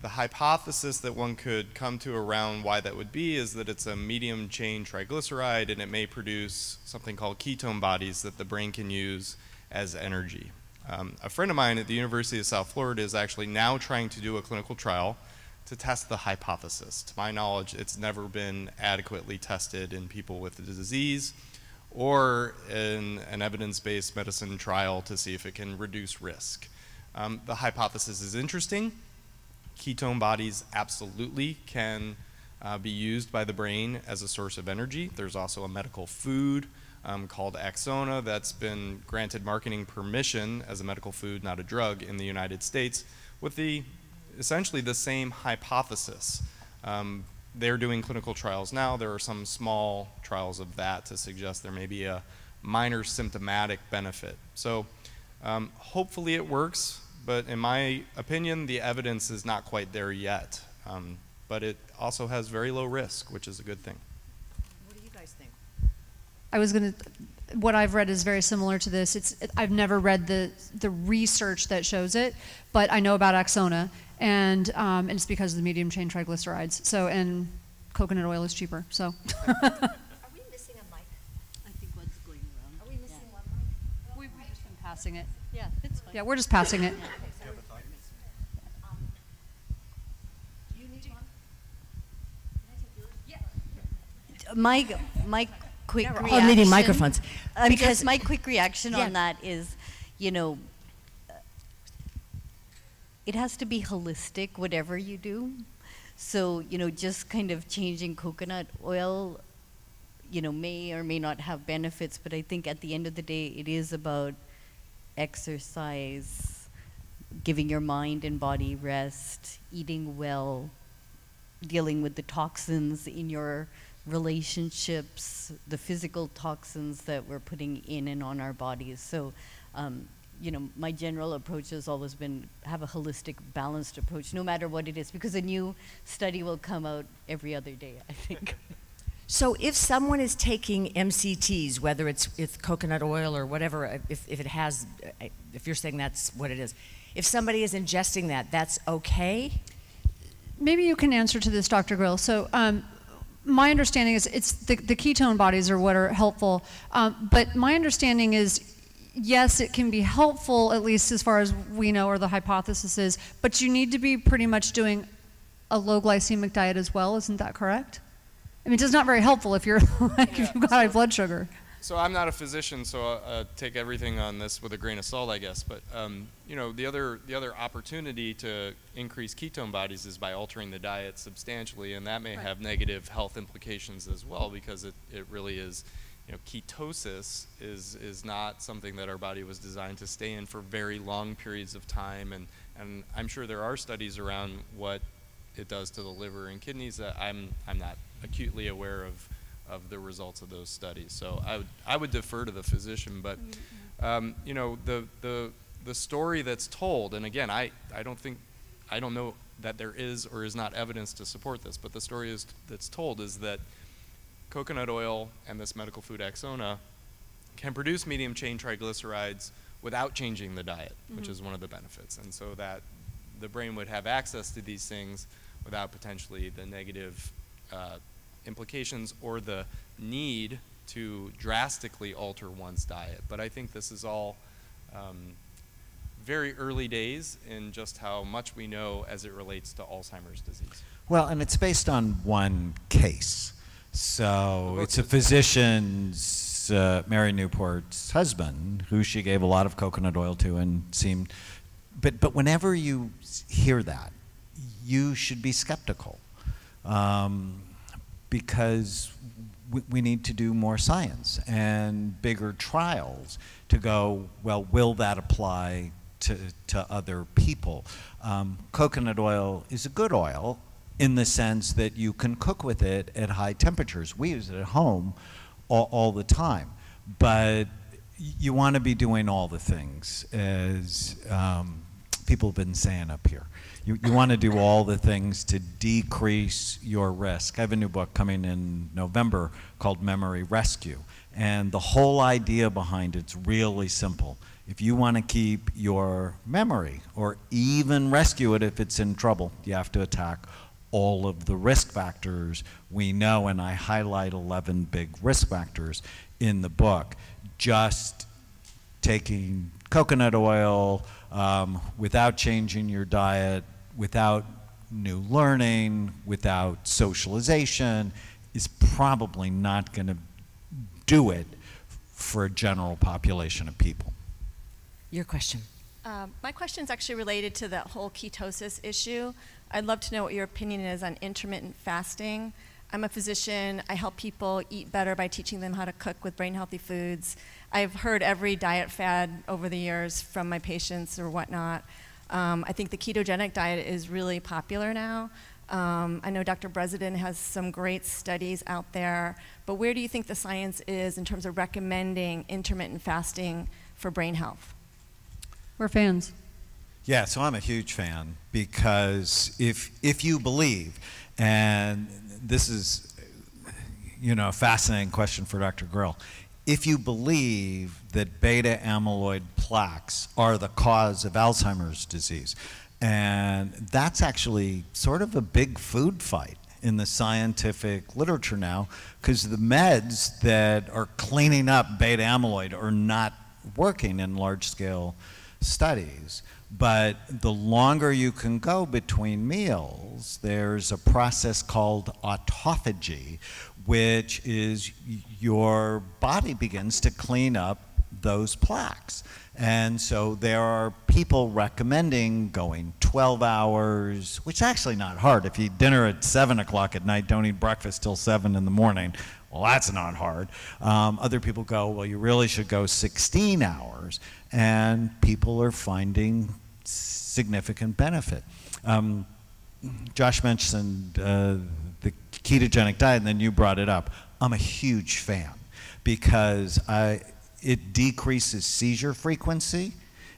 The hypothesis that one could come to around why that would be is that it's a medium chain triglyceride and it may produce something called ketone bodies that the brain can use as energy. Um, a friend of mine at the University of South Florida is actually now trying to do a clinical trial to test the hypothesis. To my knowledge, it's never been adequately tested in people with the disease or in an evidence-based medicine trial to see if it can reduce risk. Um, the hypothesis is interesting. Ketone bodies absolutely can uh, be used by the brain as a source of energy. There's also a medical food um, called Axona that's been granted marketing permission as a medical food, not a drug, in the United States with the essentially the same hypothesis. Um, they're doing clinical trials now. There are some small trials of that to suggest there may be a minor symptomatic benefit. So um, hopefully it works, but in my opinion, the evidence is not quite there yet. Um, but it also has very low risk, which is a good thing. What do you guys think? I was going to, what I've read is very similar to this. It's, I've never read the, the research that shows it, but I know about Axona, and, um, and it's because of the medium chain triglycerides. So, and coconut oil is cheaper, so. [laughs] Are we missing a mic? I think what's going around. Are we missing one mic? We've just been passing it. Yeah, it's fine. Yeah, we're just passing it. [laughs] my my quick Yeah, we're reaction. all needing microphones. Um, Because- my quick reaction Yeah. on that is, you know, uh, it has to be holistic, whatever you do. So you know, just kind of changing coconut oil, you know, may or may not have benefits, but I think at the end of the day, it is about exercise, giving your mind and body rest, eating well, dealing with the toxins in your relationships, the physical toxins that we're putting in and on our bodies. So, um, you know, my general approach has always been have a holistic, balanced approach, no matter what it is, because a new study will come out every other day, I think. [laughs] So if someone is taking MCTs, whether it's with coconut oil or whatever, uh, if, if it has, uh, if you're saying that's what it is, if somebody is ingesting that, that's okay? Maybe you can answer to this, Dr. Grill. So, um, my understanding is it's the, the ketone bodies are what are helpful. Um, but my understanding is, yes, it can be helpful, at least as far as we know, or the hypothesis is, but you need to be pretty much doing a low glycemic diet as well. Isn't that correct? I mean, it's not very helpful if you're [laughs] like, if you've got high blood sugar. So I'm not a physician, so uh, uh, take everything on this with a grain of salt, I guess. But um, you know, the other the other opportunity to increase ketone bodies is by altering the diet substantially, and that may Right. have negative health implications as well, because it, it really is, you know, ketosis is is not something that our body was designed to stay in for very long periods of time, and and I'm sure there are studies around what it does to the liver and kidneys that I'm I'm not acutely aware of of the results of those studies. So I would I would defer to the physician, but um, you know the the the story that's told, and again I I don't think I don't know that there is or is not evidence to support this, but the story is that's told is that coconut oil and this medical food Axona can produce medium chain triglycerides without changing the diet, which Mhm. is one of the benefits, and so that the brain would have access to these things without potentially the negative uh, implications or the need to drastically alter one's diet. But I think this is all um, very early days in just how much we know as it relates to Alzheimer's disease. Well, and it's based on one case. So it's a physician's, uh, Mary Newport's husband, who she gave a lot of coconut oil to and seemed. But, but whenever you hear that, you should be skeptical. Um, because we, we need to do more science and bigger trials to go, well, will that apply to, to other people? Um, coconut oil is a good oil in the sense that you can cook with it at high temperatures. We use it at home all, all the time. But you want to be doing all the things, as um, people have been saying up here. You, you want to do all the things to decrease your risk. I have a new book coming in November called Memory Rescue. And the whole idea behind it's really simple. If you want to keep your memory or even rescue it if it's in trouble, you have to attack all of the risk factors we know, and I highlight 11 big risk factors in the book. Just taking coconut oil um, without changing your diet, without new learning, without socialization, is probably not going to do it for a general population of people. Your question. Um, my question is actually related to the whole ketosis issue. I'd love to know what your opinion is on intermittent fasting. I'm a physician. I help people eat better by teaching them how to cook with brain healthy foods. I've heard every diet fad over the years from my patients or whatnot. Um, I think the ketogenic diet is really popular now. Um, I know Dr. Bredesen has some great studies out there, but where do you think the science is in terms of recommending intermittent fasting for brain health? We're fans. Yeah, so I'm a huge fan because if if you believe, and this is, you know, a fascinating question for Dr. Grill, if you believe that beta amyloid plaques are the cause of Alzheimer's disease, and that's actually sort of a big food fight in the scientific literature now because the meds that are cleaning up beta amyloid are not working in large scale studies. But the longer you can go between meals, there's a process called autophagy, which is your body begins to clean up those plaques. And so there are people recommending going 12 hours, which is actually not hard. If you eat dinner at 7 o'clock at night, don't eat breakfast till 7 in the morning. Well, that's not hard. Um, other people go, well, you really should go 16 hours. And people are finding significant benefit. Um, Josh mentioned uh, the ketogenic diet, and then you brought it up. I'm a huge fan because I, it decreases seizure frequency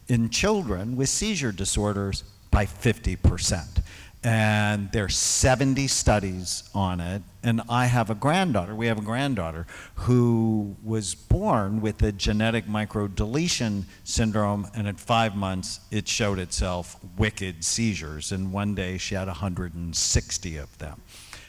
in children with seizure disorders by 50%. And there's 70 studies on it. And I have a granddaughter, we have a granddaughter, who was born with a genetic microdeletion syndrome, and at five months, it showed itself wicked seizures. And one day, she had 160 of them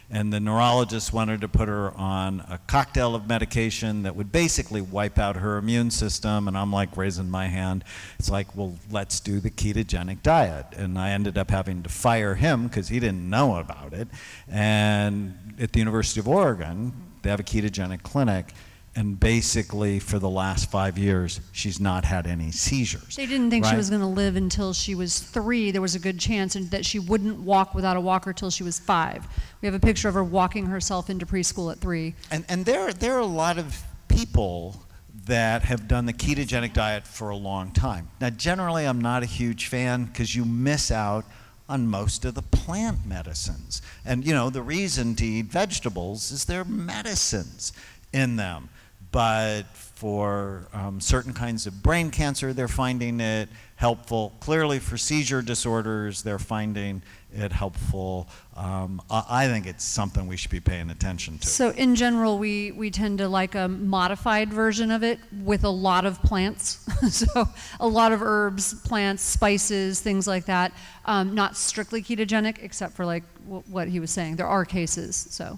and the neurologist wanted to put her on a cocktail of medication that would basically wipe out her immune system. And i'm like raising my hand. It's like well let's do the ketogenic diet. And i ended up having to fire him because he didn't know about it. And at the university of oregon they have a ketogenic clinic and basically for the last five years she's not had any seizures They didn't think she was going to live until she was three. There was a good chance that she wouldn't walk without a walker till she was five. We have a picture of her walking herself into preschool at three. And, and there, there are a lot of people that have done the ketogenic diet for a long time. Now, generally, I'm not a huge fan because you miss out on most of the plant medicines. And, you know, the reason to eat vegetables is they're medicines in them. But for um, certain kinds of brain cancer, they're finding it helpful. Clearly, for seizure disorders, they're finding it helpful. Um, I, I think it's something we should be paying attention to. So in general, we, we tend to like a modified version of it with a lot of plants. [laughs] so a lot of herbs, plants, spices, things like that. Um, not strictly ketogenic, except for like w- what he was saying. There are cases. So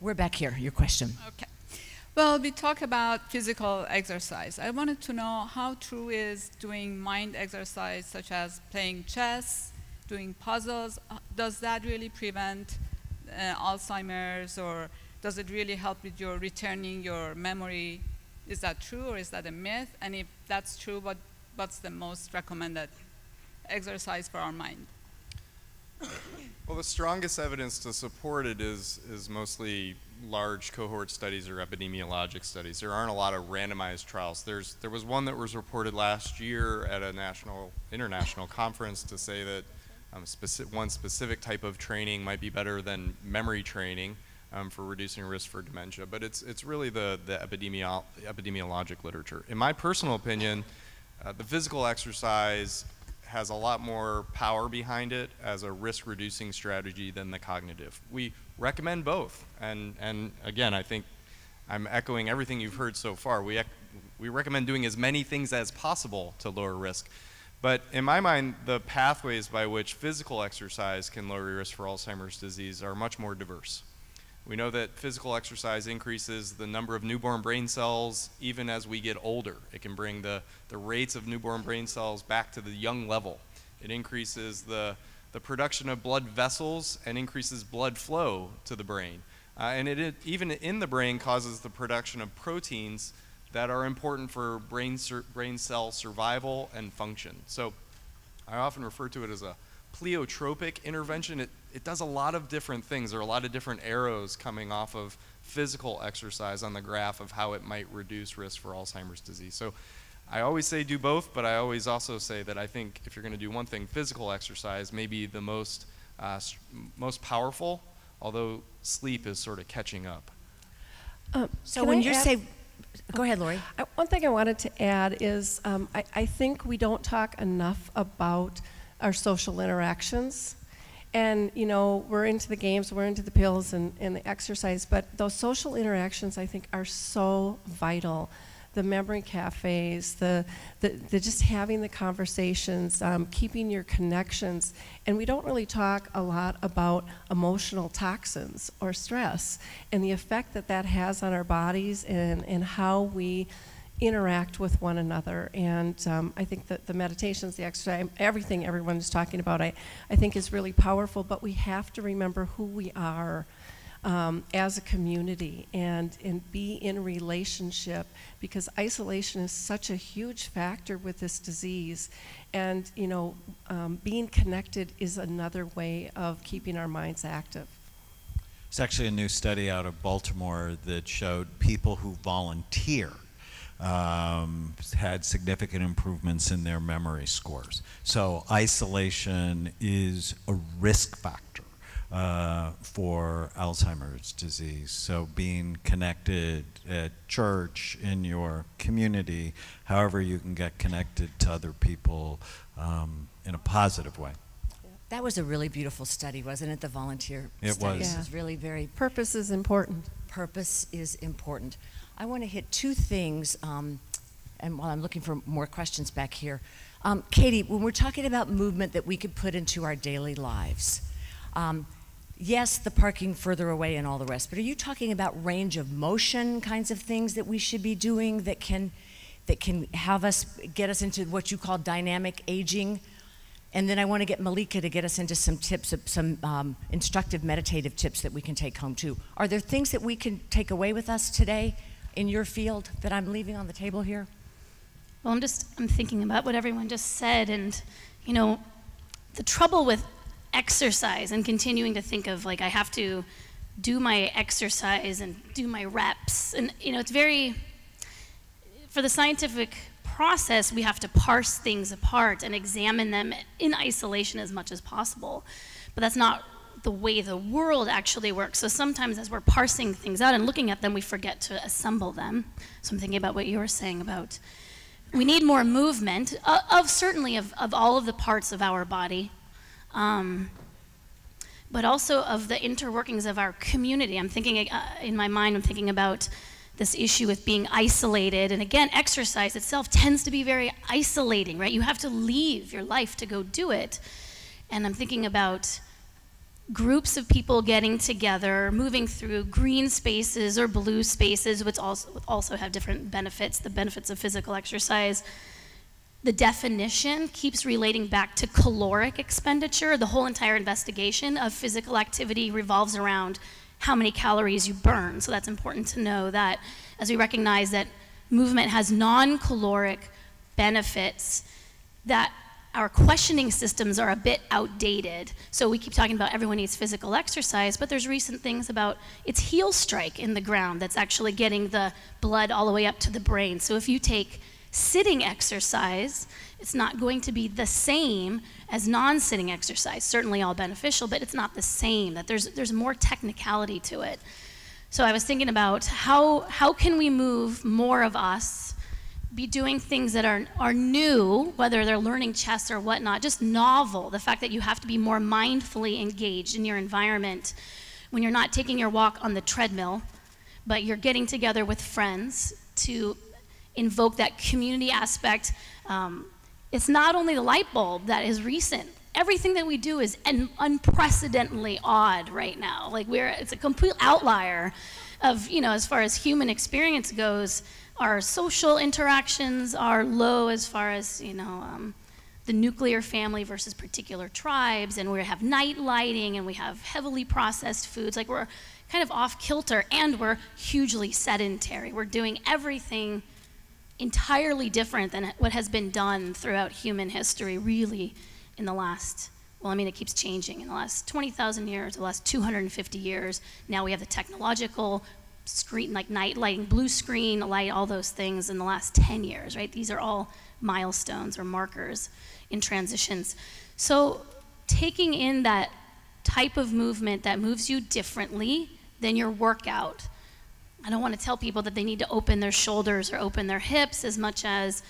We're back here. Your question. Okay. Well, we talk about physical exercise. I wanted to know how true is doing mind exercise, such as playing chess, doing puzzles. Uh, Does that really prevent uh, Alzheimer's, or does it really help with your returning your memory? Is that true, or is that a myth? And if that's true, what what's the most recommended exercise for our mind? Well, the strongest evidence to support it is, is mostly large cohort studies or epidemiologic studies. There aren't a lot of randomized trials. There's, there was one that was reported last year at a national, international conference to say that um, speci- one specific type of training might be better than memory training um, for reducing risk for dementia. But it's, it's really the, the epidemiol- epidemiologic literature. In my personal opinion, uh, the physical exercise has a lot more power behind it as a risk reducing strategy than the cognitive. We recommend both. And, and again, I think I'm echoing everything you've heard so far. We, we recommend doing as many things as possible to lower risk. But in my mind, the pathways by which physical exercise can lower your risk for Alzheimer's disease are much more diverse. We know that physical exercise increases the number of newborn brain cells even as we get older. It can bring the, the rates of newborn brain cells back to the young level. It increases the, the production of blood vessels and increases blood flow to the brain. Uh, and it, it even in the brain causes the production of proteins that are important for brain, brain cell survival and function. So I often refer to it as a pleiotropic intervention. It, it does a lot of different things. There are a lot of different arrows coming off of physical exercise on the graph of how it might reduce risk for Alzheimer's disease. So I always say do both, but I always also say that I think if you're going to do one thing, physical exercise may be the most, uh, most powerful, although sleep is sort of catching up. Um, so when you say, go ahead, Lori. I, one thing I wanted to add is um, I, I think we don't talk enough about our social interactions. And, you know, we're into the games, we're into the pills and, and the exercise, but those social interactions, I think, are so vital the memory cafes, the, the, the, just having the conversations, um, keeping your connections. And we don't really talk a lot about emotional toxins or stress and the effect that that has on our bodies and, and how we interact with one another. And um, I think that the meditations, the exercise, everything everyone is talking about, I, I think is really powerful, but we have to remember who we are um, as a community and, and be in relationship because isolation is such a huge factor with this disease. And, you know, um, being connected is another way of keeping our minds active. It's actually a new study out of Baltimore that showed people who volunteer um, had significant improvements in their memory scores. So isolation is a risk factor uh, for Alzheimer's disease. So being connected at church, in your community, however you can get connected to other people um, in a positive way. That was a really beautiful study, wasn't it? The volunteer it study. was. Yeah. It was really very. Purpose is important. Purpose is important. I want to hit two things, um, and while I'm looking for more questions back here, um, Katy, when we're talking about movement that we could put into our daily lives, um, yes, the parking further away and all the rest, but are you talking about range of motion kinds of things that we should be doing that can that can have us get us into what you call dynamic aging? And then I want to get Mallika to get us into some tips, some um, instructive meditative tips that we can take home too. Are there things that we can take away with us today in your field that I'm leaving on the table here? Well, I'm just I'm thinking about what everyone just said, and you know, the trouble with exercise and continuing to think of like I have to do my exercise and do my reps. And you know, it's very for the scientific process, we have to parse things apart and examine them in isolation as much as possible. But that's not the way the world actually works. So sometimes as we're parsing things out and looking at them, we forget to assemble them. So I'm thinking about what you were saying about we need more movement uh, of certainly of, of all of the parts of our body um, but also of the interworkings of our community. I'm thinking uh, in my mind, I'm thinking about this issue with being isolated. And again, exercise itself tends to be very isolating, right? You have to leave your life to go do it. And I'm thinking about groups of people getting together, moving through green spaces or blue spaces, which also, also have different benefits, the benefits of physical exercise the definition keeps relating back to caloric expenditure. The whole entire investigation of physical activity revolves around how many calories you burn. So that's important to know that as we recognize that movement has non caloric benefits, that our questioning systems are a bit outdated. So we keep talking about everyone needs physical exercise, but there's recent things about it's heel strike in the ground that's actually getting the blood all the way up to the brain. So if you take sitting exercise, it's not going to be the same as non-sitting exercise. Certainly all beneficial, but it's not the same. That there's there's more technicality to it. So I was thinking about how how can we move more of us be doing things that are, are new, whether they're learning chess or whatnot, just novel. The fact that you have to be more mindfully engaged in your environment when you're not taking your walk on the treadmill, but you're getting together with friends to invoke that community aspect. Um, it's not only the light bulb that is recent. Everything that we do is un- unprecedentedly odd right now. Like we're, it's a complete outlier of, you know, as far as human experience goes. Our social interactions are low as far as, you know, um, the nuclear family versus particular tribes, and we have night lighting, and we have heavily processed foods. Like we're kind of off kilter, and we're hugely sedentary. We're doing everything entirely different than what has been done throughout human history, really, in the last, well, I mean, it keeps changing. In the last 20,000 years, the last 250 years, now we have the technological screen, like night lighting, blue screen light, all those things in the last 10 years, right? These are all milestones or markers in transitions. So taking in that type of movement that moves you differently than your workout I don't want to tell people that they need to open their shoulders or open their hips as much as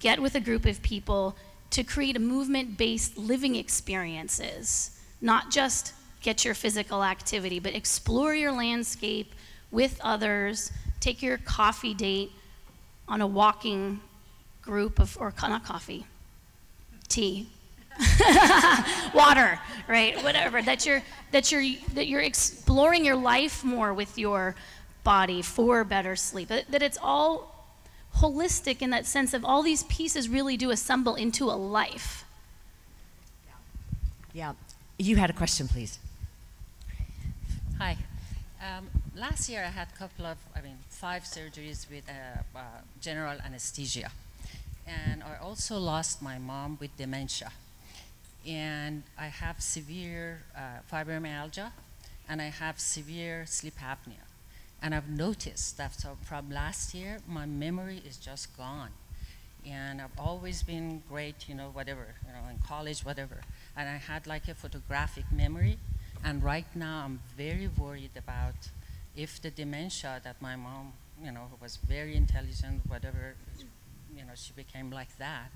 get with a group of people to create a movement based living experiences, not just get your physical activity, but explore your landscape with others, take your coffee date on a walking group of, or not coffee, tea. [laughs] water right whatever that you're that you're that you're exploring your life more with your body for better sleep. That, that it's all holistic in that sense of all these pieces really do assemble into a life. Yeah. You had a question, please. Hi. Um, last year I had a couple of, I mean, five surgeries with uh, uh, general anesthesia. And I also lost my mom with dementia. And I have severe uh, fibromyalgia and I have severe sleep apnea. And I've noticed that so from last year, my memory is just gone. And I've always been great, you know, whatever, you know, in college, whatever. And I had like a photographic memory. And right now, I'm very worried about if the dementia that my mom, you know, was very intelligent, whatever, you know, she became like that.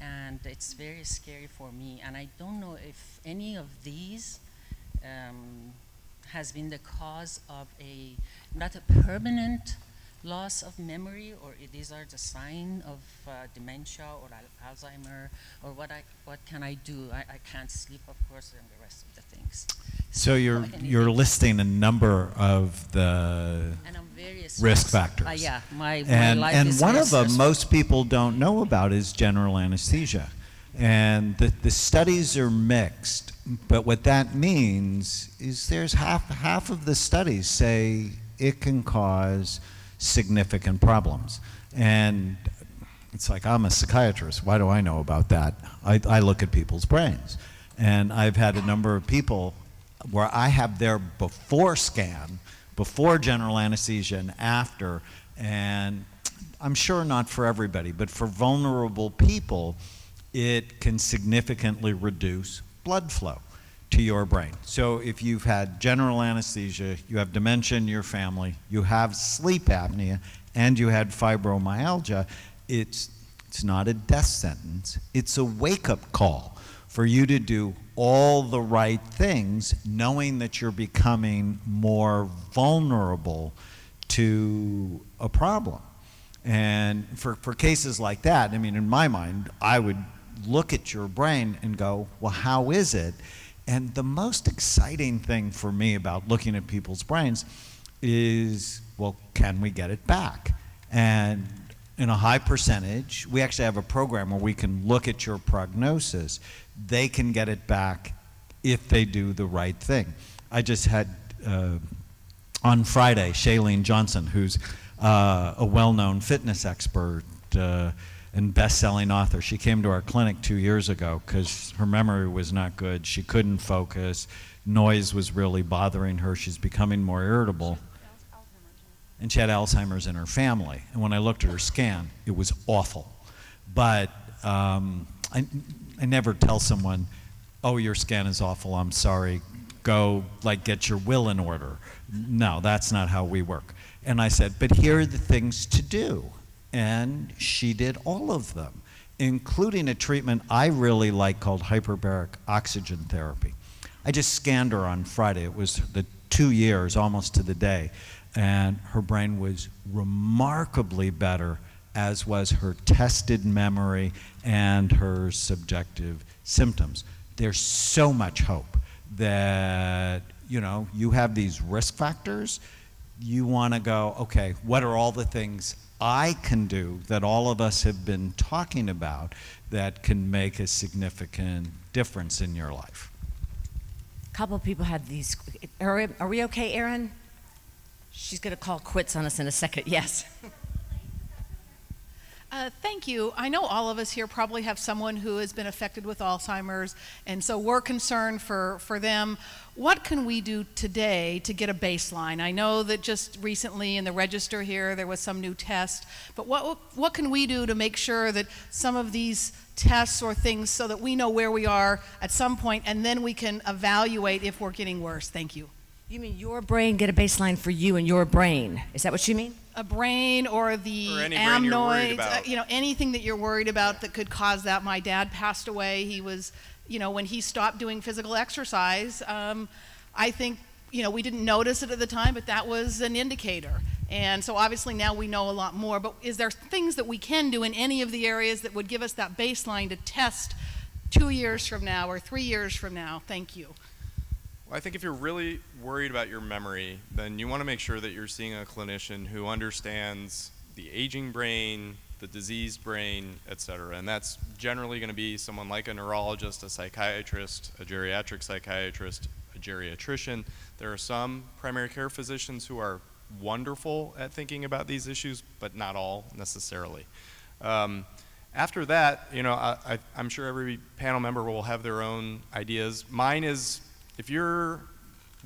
And it's very scary for me. And I don't know if any of these um, has been the cause of a not a permanent loss of memory, or these are the sign of uh, dementia or al Alzheimer, or what I what can I do? I, I can't sleep, of course, and the rest of the things. So you're you're listing a number of the risk factors. Uh, yeah, my, my and and one of them most people don't know about is general anesthesia, and the the studies are mixed. But what that means is there's half half of the studies say it can cause significant problems. And it's like, I'm a psychiatrist. Why do I know about that? I, I look at people's brains. And I've had a number of people where I have their before scan, before general anesthesia and after, and I'm sure not for everybody, but for vulnerable people, it can significantly reduce blood flow to your brain. So if you've had general anesthesia, you have dementia in your family, you have sleep apnea, and you had fibromyalgia, it's, it's not a death sentence. It's a wake up call for you to do all the right things, knowing that you're becoming more vulnerable to a problem. And for, for cases like that, I mean, in my mind, I would look at your brain and go, well, how is it? And the most exciting thing for me about looking at people's brains is, well, can we get it back? And in a high percentage, we actually have a program where we can look at your prognosis. They can get it back if they do the right thing. I just had uh, on Friday Shailene Johnson, who's uh, a well known fitness expert. Uh, and best-selling author. She came to our clinic two years ago because her memory was not good. She couldn't focus. Noise was really bothering her. She's becoming more irritable. And she had Alzheimer's in her family. And when I looked at her scan, it was awful. But um, I, I never tell someone, oh, your scan is awful, I'm sorry, go like get your will in order. No, that's not how we work. And I said, but here are the things to do and she did all of them, including a treatment I really like called hyperbaric oxygen therapy. I just scanned her on Friday. It was the two years, almost to the day, and her brain was remarkably better, as was her tested memory and her subjective symptoms. There's so much hope that, you know, you have these risk factors. You want to go, okay, what are all the things I can do that all of us have been talking about that can make a significant difference in your life? A couple of people had these. Are we, are we okay, Erin? She's going to call quits on us in a second. [laughs] Yes. Uh, thank you. I know all of us here probably have someone who has been affected with Alzheimer's, and so we're concerned for, for them. What can we do today to get a baseline? I know that just recently in the register here there was some new test, but what, what can we do to make sure that some of these tests or things so that we know where we are at some point and then we can evaluate if we're getting worse? Thank you. You mean your brain get a baseline for you and your brain? Is that what you mean? A brain or the Or any you're worried amyloids, uh, you know, anything that you're worried about that could cause that. My dad passed away. He was, you know, when he stopped doing physical exercise, um, I think, you know, we didn't notice it at the time, but that was an indicator. And so obviously now we know a lot more. But is there things that we can do in any of the areas that would give us that baseline to test two years from now or three years from now? Thank you. Well, I think if you're really worried about your memory, then you want to make sure that you're seeing a clinician who understands the aging brain, the diseased brain, et cetera. And that's generally going to be someone like a neurologist, a psychiatrist, a geriatric psychiatrist, a geriatrician. There are some primary care physicians who are wonderful at thinking about these issues, but not all necessarily. Um, after that, you know, I, I'm sure every panel member will have their own ideas. Mine is if you're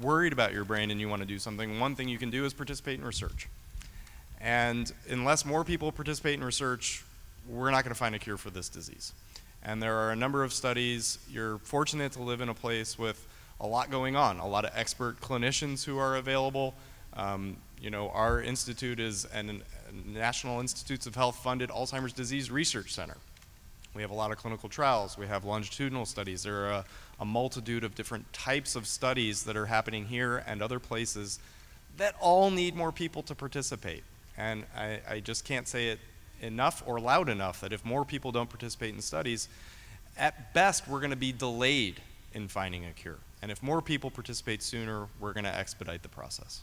worried about your brain and you want to do something, one thing you can do is participate in research. And unless more people participate in research, we're not going to find a cure for this disease. And there are a number of studies. You're fortunate to live in a place with a lot going on, a lot of expert clinicians who are available. Um, you know, our institute is an National Institutes of Health funded Alzheimer's Disease Research Center. We have a lot of clinical trials. We have longitudinal studies. There are a, a multitude of different types of studies that are happening here and other places that all need more people to participate. And I, I just can't say it enough or loud enough that if more people don't participate in studies, at best we're going to be delayed in finding a cure. And if more people participate sooner, we're going to expedite the process.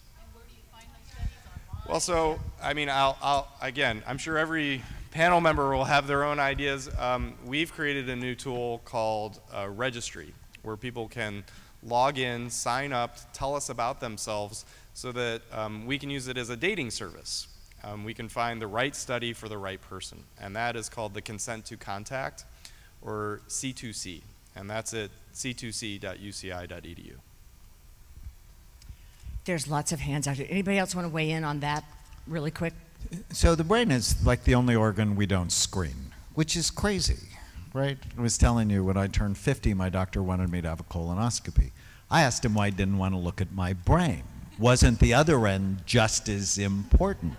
Well, so I mean, I'll, I'll again, I'm sure every panel member will have their own ideas. Um, we've created a new tool called uh, Registry, where people can log in, sign up, tell us about themselves, so that um, we can use it as a dating service. Um, we can find the right study for the right person, and that is called the Consent to Contact, or C2C, and that's at c2c.uci.edu. There's lots of hands out. Anybody else want to weigh in on that really quick? So the brain is like the only organ we don't screen, which is crazy, right? I was telling you when I turned 50, my doctor wanted me to have a colonoscopy. I asked him why he didn't want to look at my brain. Wasn't the other end just as important?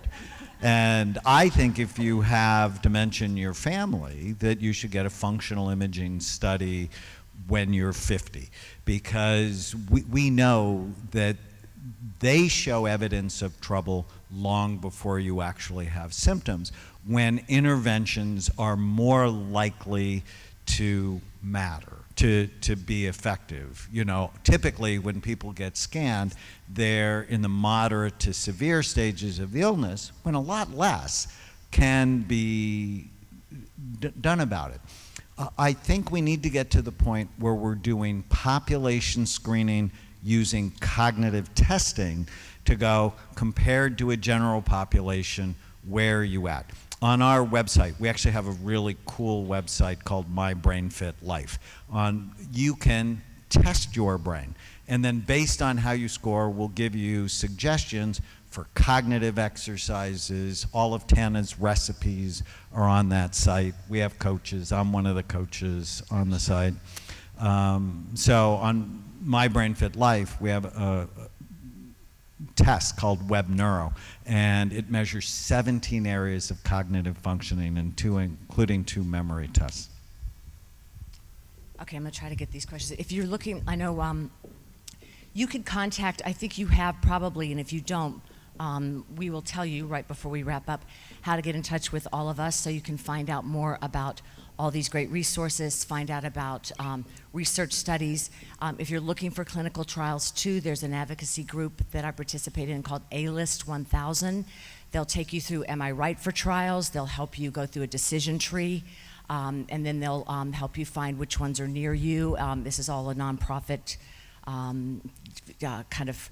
And I think if you have dementia in your family, that you should get a functional imaging study when you're 50, because we, we know that they show evidence of trouble long before you actually have symptoms when interventions are more likely to matter to, to be effective. You know typically when people get scanned they're in the moderate to severe stages of the illness when a lot less can be done about it. Uh, I think we need to get to the point where we're doing population screening using cognitive testing to go compared to a general population, where are you at? On our website, we actually have a really cool website called My Brain Fit Life. On you can test your brain, and then based on how you score, we'll give you suggestions for cognitive exercises. All of Tana's recipes are on that site. We have coaches. I'm one of the coaches on the site. Um, so on My Brain Fit Life, we have a, test called WebNeuro, and it measures 17 areas of cognitive functioning, and two, including two memory tests. Okay, I'm going to try to get these questions. If you're looking, I know um, you can contact, I think you have probably, and if you don't, um, we will tell you right before we wrap up how to get in touch with all of us so you can find out more about all these great resources, find out about um, research studies. Um, if you're looking for clinical trials too, there's an advocacy group that I participate in called A-List 1000. They'll take you through Am I Right for trials? They'll help you go through a decision tree. Um, and then they'll um, help you find which ones are near you. Um, this is all a nonprofit um, uh, kind of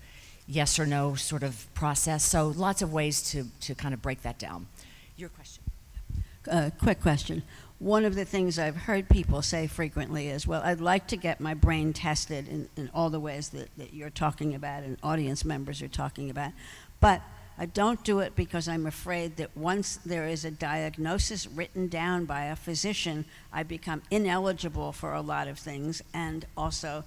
yes or no sort of process. So lots of ways to, to kind of break that down. Your question. uh, quick question. One of the things I've heard people say frequently is, well, I'd like to get my brain tested in, in all the ways that, that you're talking about and audience members are talking about, but I don't do it because I'm afraid that once there is a diagnosis written down by a physician, I become ineligible for a lot of things and also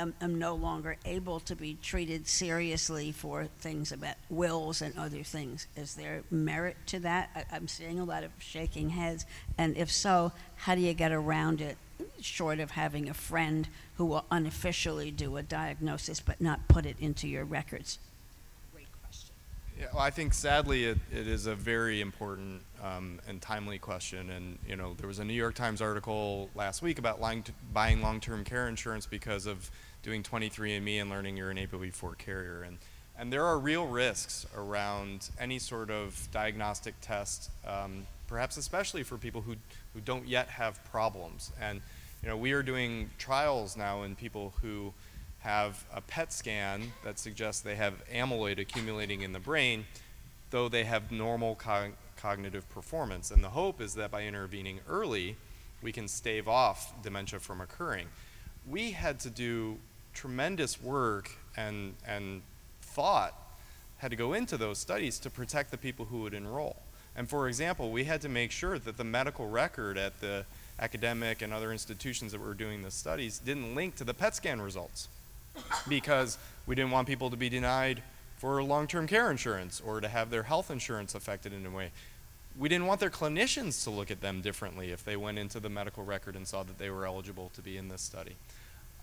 am, am no longer able to be treated seriously for things about wills and other things. Is there merit to that? I, I'm seeing a lot of shaking heads. And if so, how do you get around it, short of having a friend who will unofficially do a diagnosis but not put it into your records? Yeah, well, I think sadly it, it is a very important um, and timely question. And you know, there was a New York Times article last week about buying long-term care insurance because of doing 23andMe and learning you're an APOE4 carrier. And and there are real risks around any sort of diagnostic test, um, perhaps especially for people who who don't yet have problems. And you know, we are doing trials now in people who have a PET scan that suggests they have amyloid accumulating in the brain, though they have normal co cognitive performance. And the hope is that by intervening early, we can stave off dementia from occurring. We had to do tremendous work and, and thought had to go into those studies to protect the people who would enroll. And for example, we had to make sure that the medical record at the academic and other institutions that were doing the studies didn't link to the PET scan results because we didn't want people to be denied for long-term care insurance or to have their health insurance affected in a way. We didn't want their clinicians to look at them differently if they went into the medical record and saw that they were eligible to be in this study.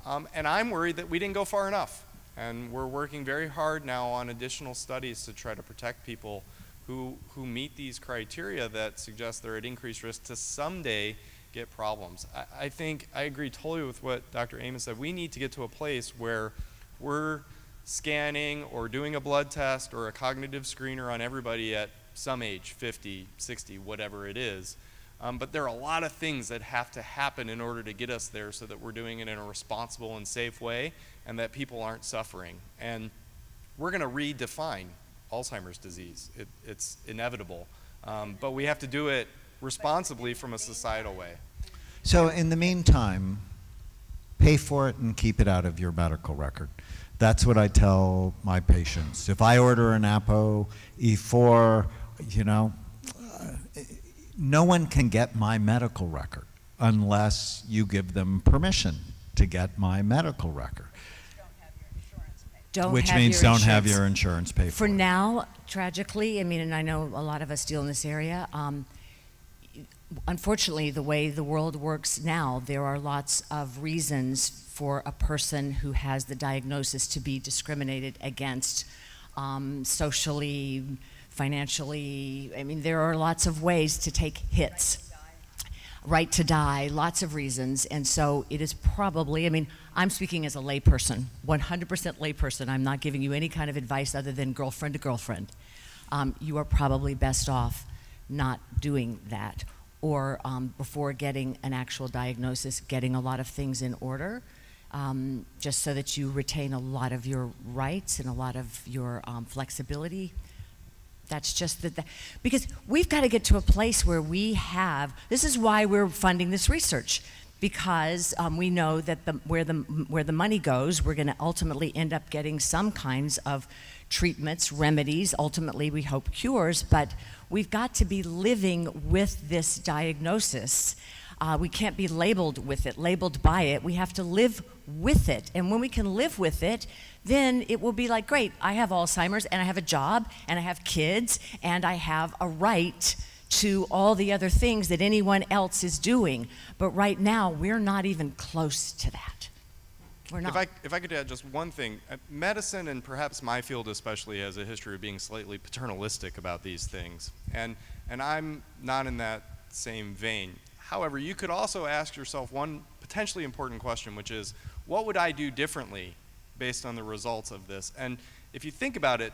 Um, and I'm worried that we didn't go far enough. And we're working very hard now on additional studies to try to protect people who, who meet these criteria that suggest they're at increased risk to someday get problems. I, I think I agree totally with what Dr. Amen said. We need to get to a place where we're scanning or doing a blood test or a cognitive screener on everybody at some age, 50, 60, whatever it is. Um, but there are a lot of things that have to happen in order to get us there so that we're doing it in a responsible and safe way and that people aren't suffering. And we're going to redefine Alzheimer's disease. It, it's inevitable. Um, but we have to do it responsibly from a societal way. So in the meantime, pay for it and keep it out of your medical record. That's what I tell my patients. If I order an Apo E4, you know, uh, no one can get my medical record unless you give them permission to get my medical record. Don't Which means don't have your insurance paid for. For now, tragically, I mean, and I know a lot of us deal in this area. Um, unfortunately, the way the world works now, there are lots of reasons for a person who has the diagnosis to be discriminated against um, socially, financially. I mean, there are lots of ways to take hits. Right to die, lots of reasons. And so it is probably, I mean, I'm speaking as a layperson, 100% layperson. I'm not giving you any kind of advice other than girlfriend to girlfriend. Um, you are probably best off not doing that or um, before getting an actual diagnosis, getting a lot of things in order, um, just so that you retain a lot of your rights and a lot of your um, flexibility. That's just that, because we've got to get to a place where we have, this is why we're funding this research, because um, we know that the, where, the, where the money goes, we're going to ultimately end up getting some kinds of treatments, remedies, ultimately we hope cures, but we've got to be living with this diagnosis. Uh, we can't be labeled with it, labeled by it. We have to live with it. And when we can live with it, then it will be like, great, I have Alzheimer's and I have a job and I have kids and I have a right to all the other things that anyone else is doing. But right now, we're not even close to that. We're not. If I, if I could add just one thing, uh, medicine and perhaps my field especially has a history of being slightly paternalistic about these things. And, and I'm not in that same vein. However, you could also ask yourself one potentially important question, which is, what would I do differently based on the results of this? And if you think about it,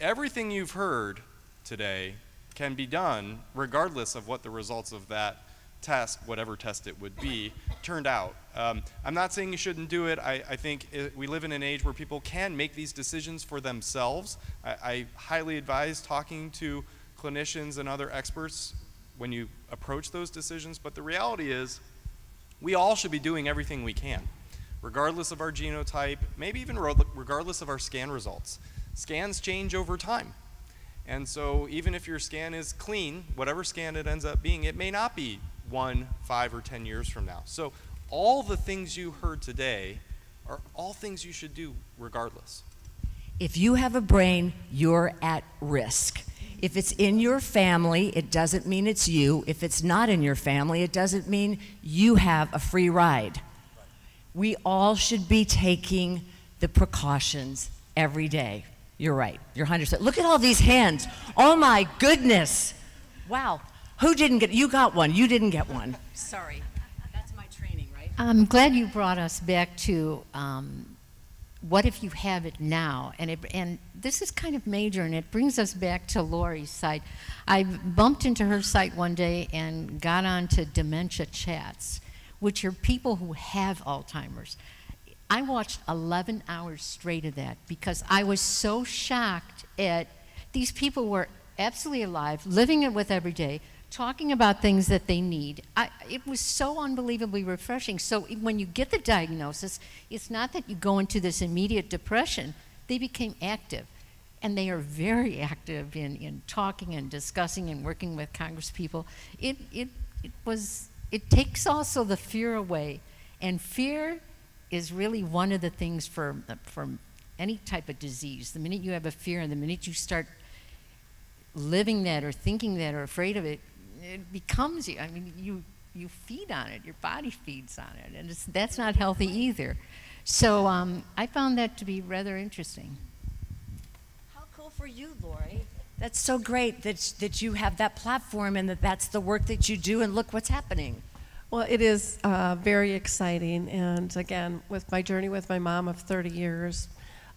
everything you've heard today can be done regardless of what the results of that test, whatever test it would be, turned out. Um, I'm not saying you shouldn't do it. I, I think it, we live in an age where people can make these decisions for themselves. I, I highly advise talking to clinicians and other experts when you approach those decisions. But the reality is, we all should be doing everything we can, regardless of our genotype, maybe even regardless of our scan results. Scans change over time. And so even if your scan is clean, whatever scan it ends up being, it may not be one, five, or 10 years from now. So all the things you heard today are all things you should do regardless. If you have a brain, you're at risk. If it's in your family, it doesn't mean it's you. If it's not in your family, it doesn't mean you have a free ride. We all should be taking the precautions every day. You're right. You're 100%. Look at all these hands. Oh my goodness. Wow. Who didn't get You got one. You didn't get one. Sorry. That's my training, right? I'm glad you brought us back to um, what if you have it now? And, it, and this is kind of major, and it brings us back to Lori's site. I bumped into her site one day and got onto dementia chats, which are people who have Alzheimer's. I watched 11 hours straight of that because I was so shocked at these people were absolutely alive, living it with every day, talking about things that they need. I, it was so unbelievably refreshing. So when you get the diagnosis, it's not that you go into this immediate depression. They became active. And they are very [laughs] active in, in talking and discussing and working with Congress people. It, it, it was, it takes also the fear away. And fear is really one of the things for, for any type of disease. The minute you have a fear and the minute you start living that or thinking that or afraid of it, it becomes you. I mean, you you feed on it. Your body feeds on it, and it's that's not healthy either. So um, I found that to be rather interesting. How cool for you, Lori. That's so great that that you have that platform and that that's the work that you do. And look what's happening. Well, it is uh, very exciting, and again, with my journey with my mom of 30 years,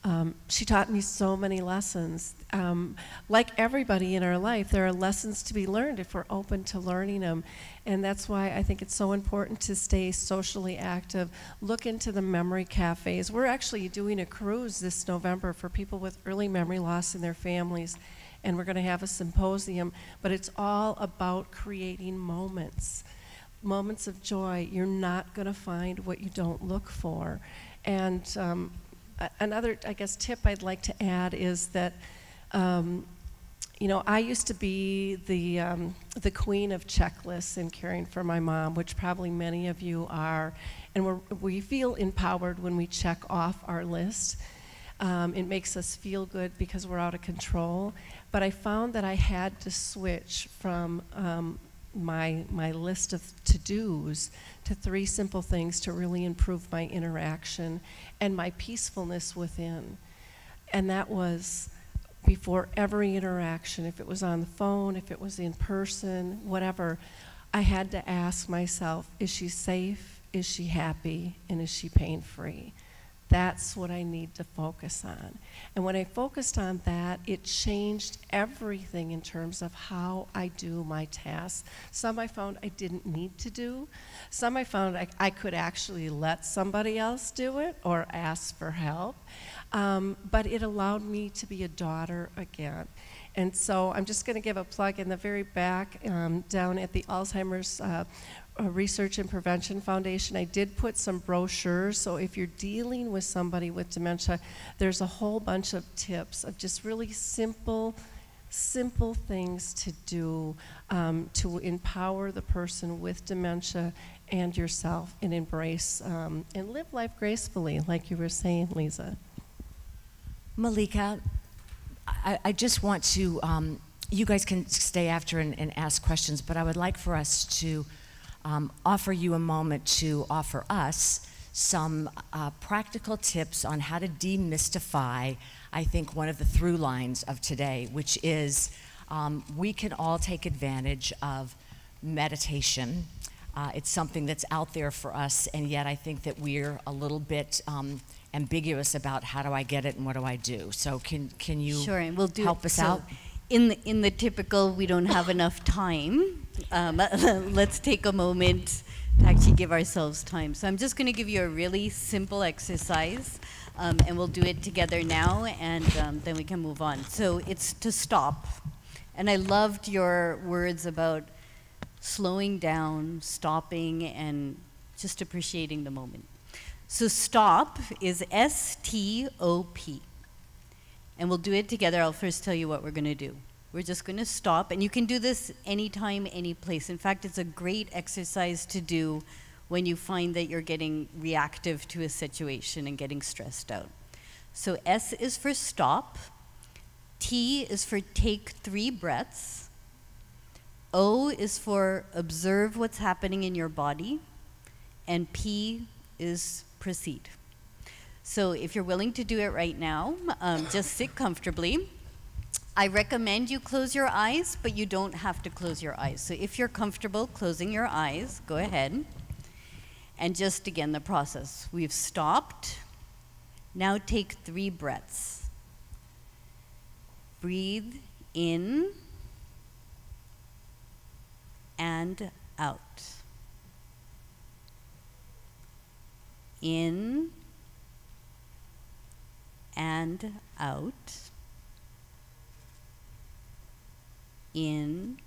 um, she taught me so many lessons. Um, like everybody in our life, there are lessons to be learned if we're open to learning them. And that's why I think it's so important to stay socially active. Look into the memory cafes. We're actually doing a cruise this November for people with early memory loss in their families. And we're going to have a symposium. But it's all about creating moments moments of joy. You're not going to find what you don't look for. And um, another, I guess, tip I'd like to add is that, um, you know, I used to be the, um, the queen of checklists in caring for my mom, which probably many of you are. And we we feel empowered when we check off our list. Um, it makes us feel good because we're out of control. But I found that I had to switch from um, my, my list of to dos to three simple things to really improve my interaction and my peacefulness within. And that was before every interaction, if it was on the phone, if it was in person, whatever, I had to ask myself is she safe? Is she happy? And is she pain free? That's what I need to focus on. And when I focused on that, it changed everything in terms of how I do my tasks. Some I found I didn't need to do. Some I found I, I could actually let somebody else do it or ask for help. Um, but it allowed me to be a daughter again. And so I'm just going to give a plug in the very back um, down at the Alzheimer's uh, Research and Prevention Foundation, I did put some brochures. So if you're dealing with somebody with dementia, there's a whole bunch of tips of just really simple, simple things to do um, to empower the person with dementia and yourself and embrace um, and live life gracefully, like you were saying, Leeza. Mallika, I, I just want to, um, you guys can stay after and, and ask questions, but I would like for us to um, offer you a moment to offer us some uh, practical tips on how to demystify, I think, one of the through lines of today, which is um, we can all take advantage of meditation. Uh, it's something that's out there for us, and yet I think that we're a little bit um, ambiguous about how do I get it and what do I do. So can can you sure, and we'll do help it. us so out? In the, in the typical, we don't have enough time um, [laughs] let's take a moment to actually give ourselves time. So I'm just going to give you a really simple exercise, um, and we'll do it together now, and um, then we can move on. So it's to stop. And I loved your words about slowing down, stopping, and just appreciating the moment. So, stop is S T O P. And we'll do it together. I'll first tell you what we're going to do. We're just going to stop, and you can do this anytime, any place. In fact, it's a great exercise to do when you find that you're getting reactive to a situation and getting stressed out. So, S is for stop, T is for take three breaths, O is for observe what's happening in your body, and P is proceed. So, if you're willing to do it right now, um, just sit comfortably. I recommend you close your eyes, but you don't have to close your eyes. So, if you're comfortable closing your eyes, go ahead. And just again, the process. We've stopped. Now take three breaths. Breathe in and out. In and out. In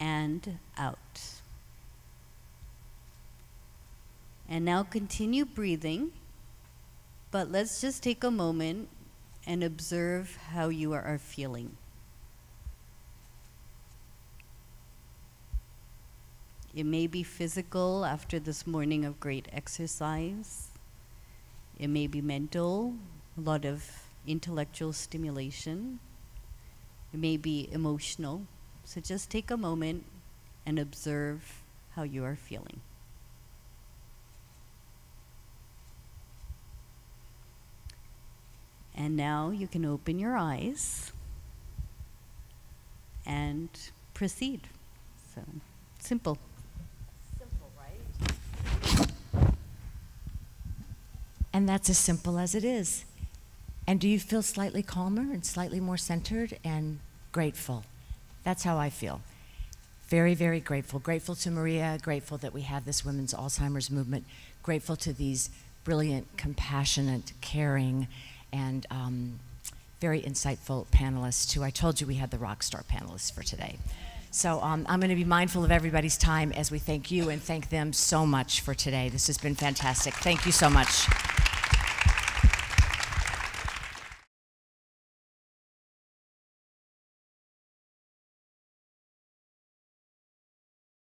and out. And now continue breathing, but let's just take a moment and observe how you are feeling. It may be physical after this morning of great exercise. It may be mental, a lot of intellectual stimulation. It may be emotional. So just take a moment and observe how you are feeling. And now you can open your eyes and proceed. So simple. And that's as simple as it is. And do you feel slightly calmer and slightly more centered and grateful? That's how I feel. Very, very grateful. Grateful to Maria, grateful that we have this women's Alzheimer's movement, grateful to these brilliant, compassionate, caring, and um, very insightful panelists, who I told you we had the rock star panelists for today. So um, I'm going to be mindful of everybody's time as we thank you and thank them so much for today. This has been fantastic. Thank you so much.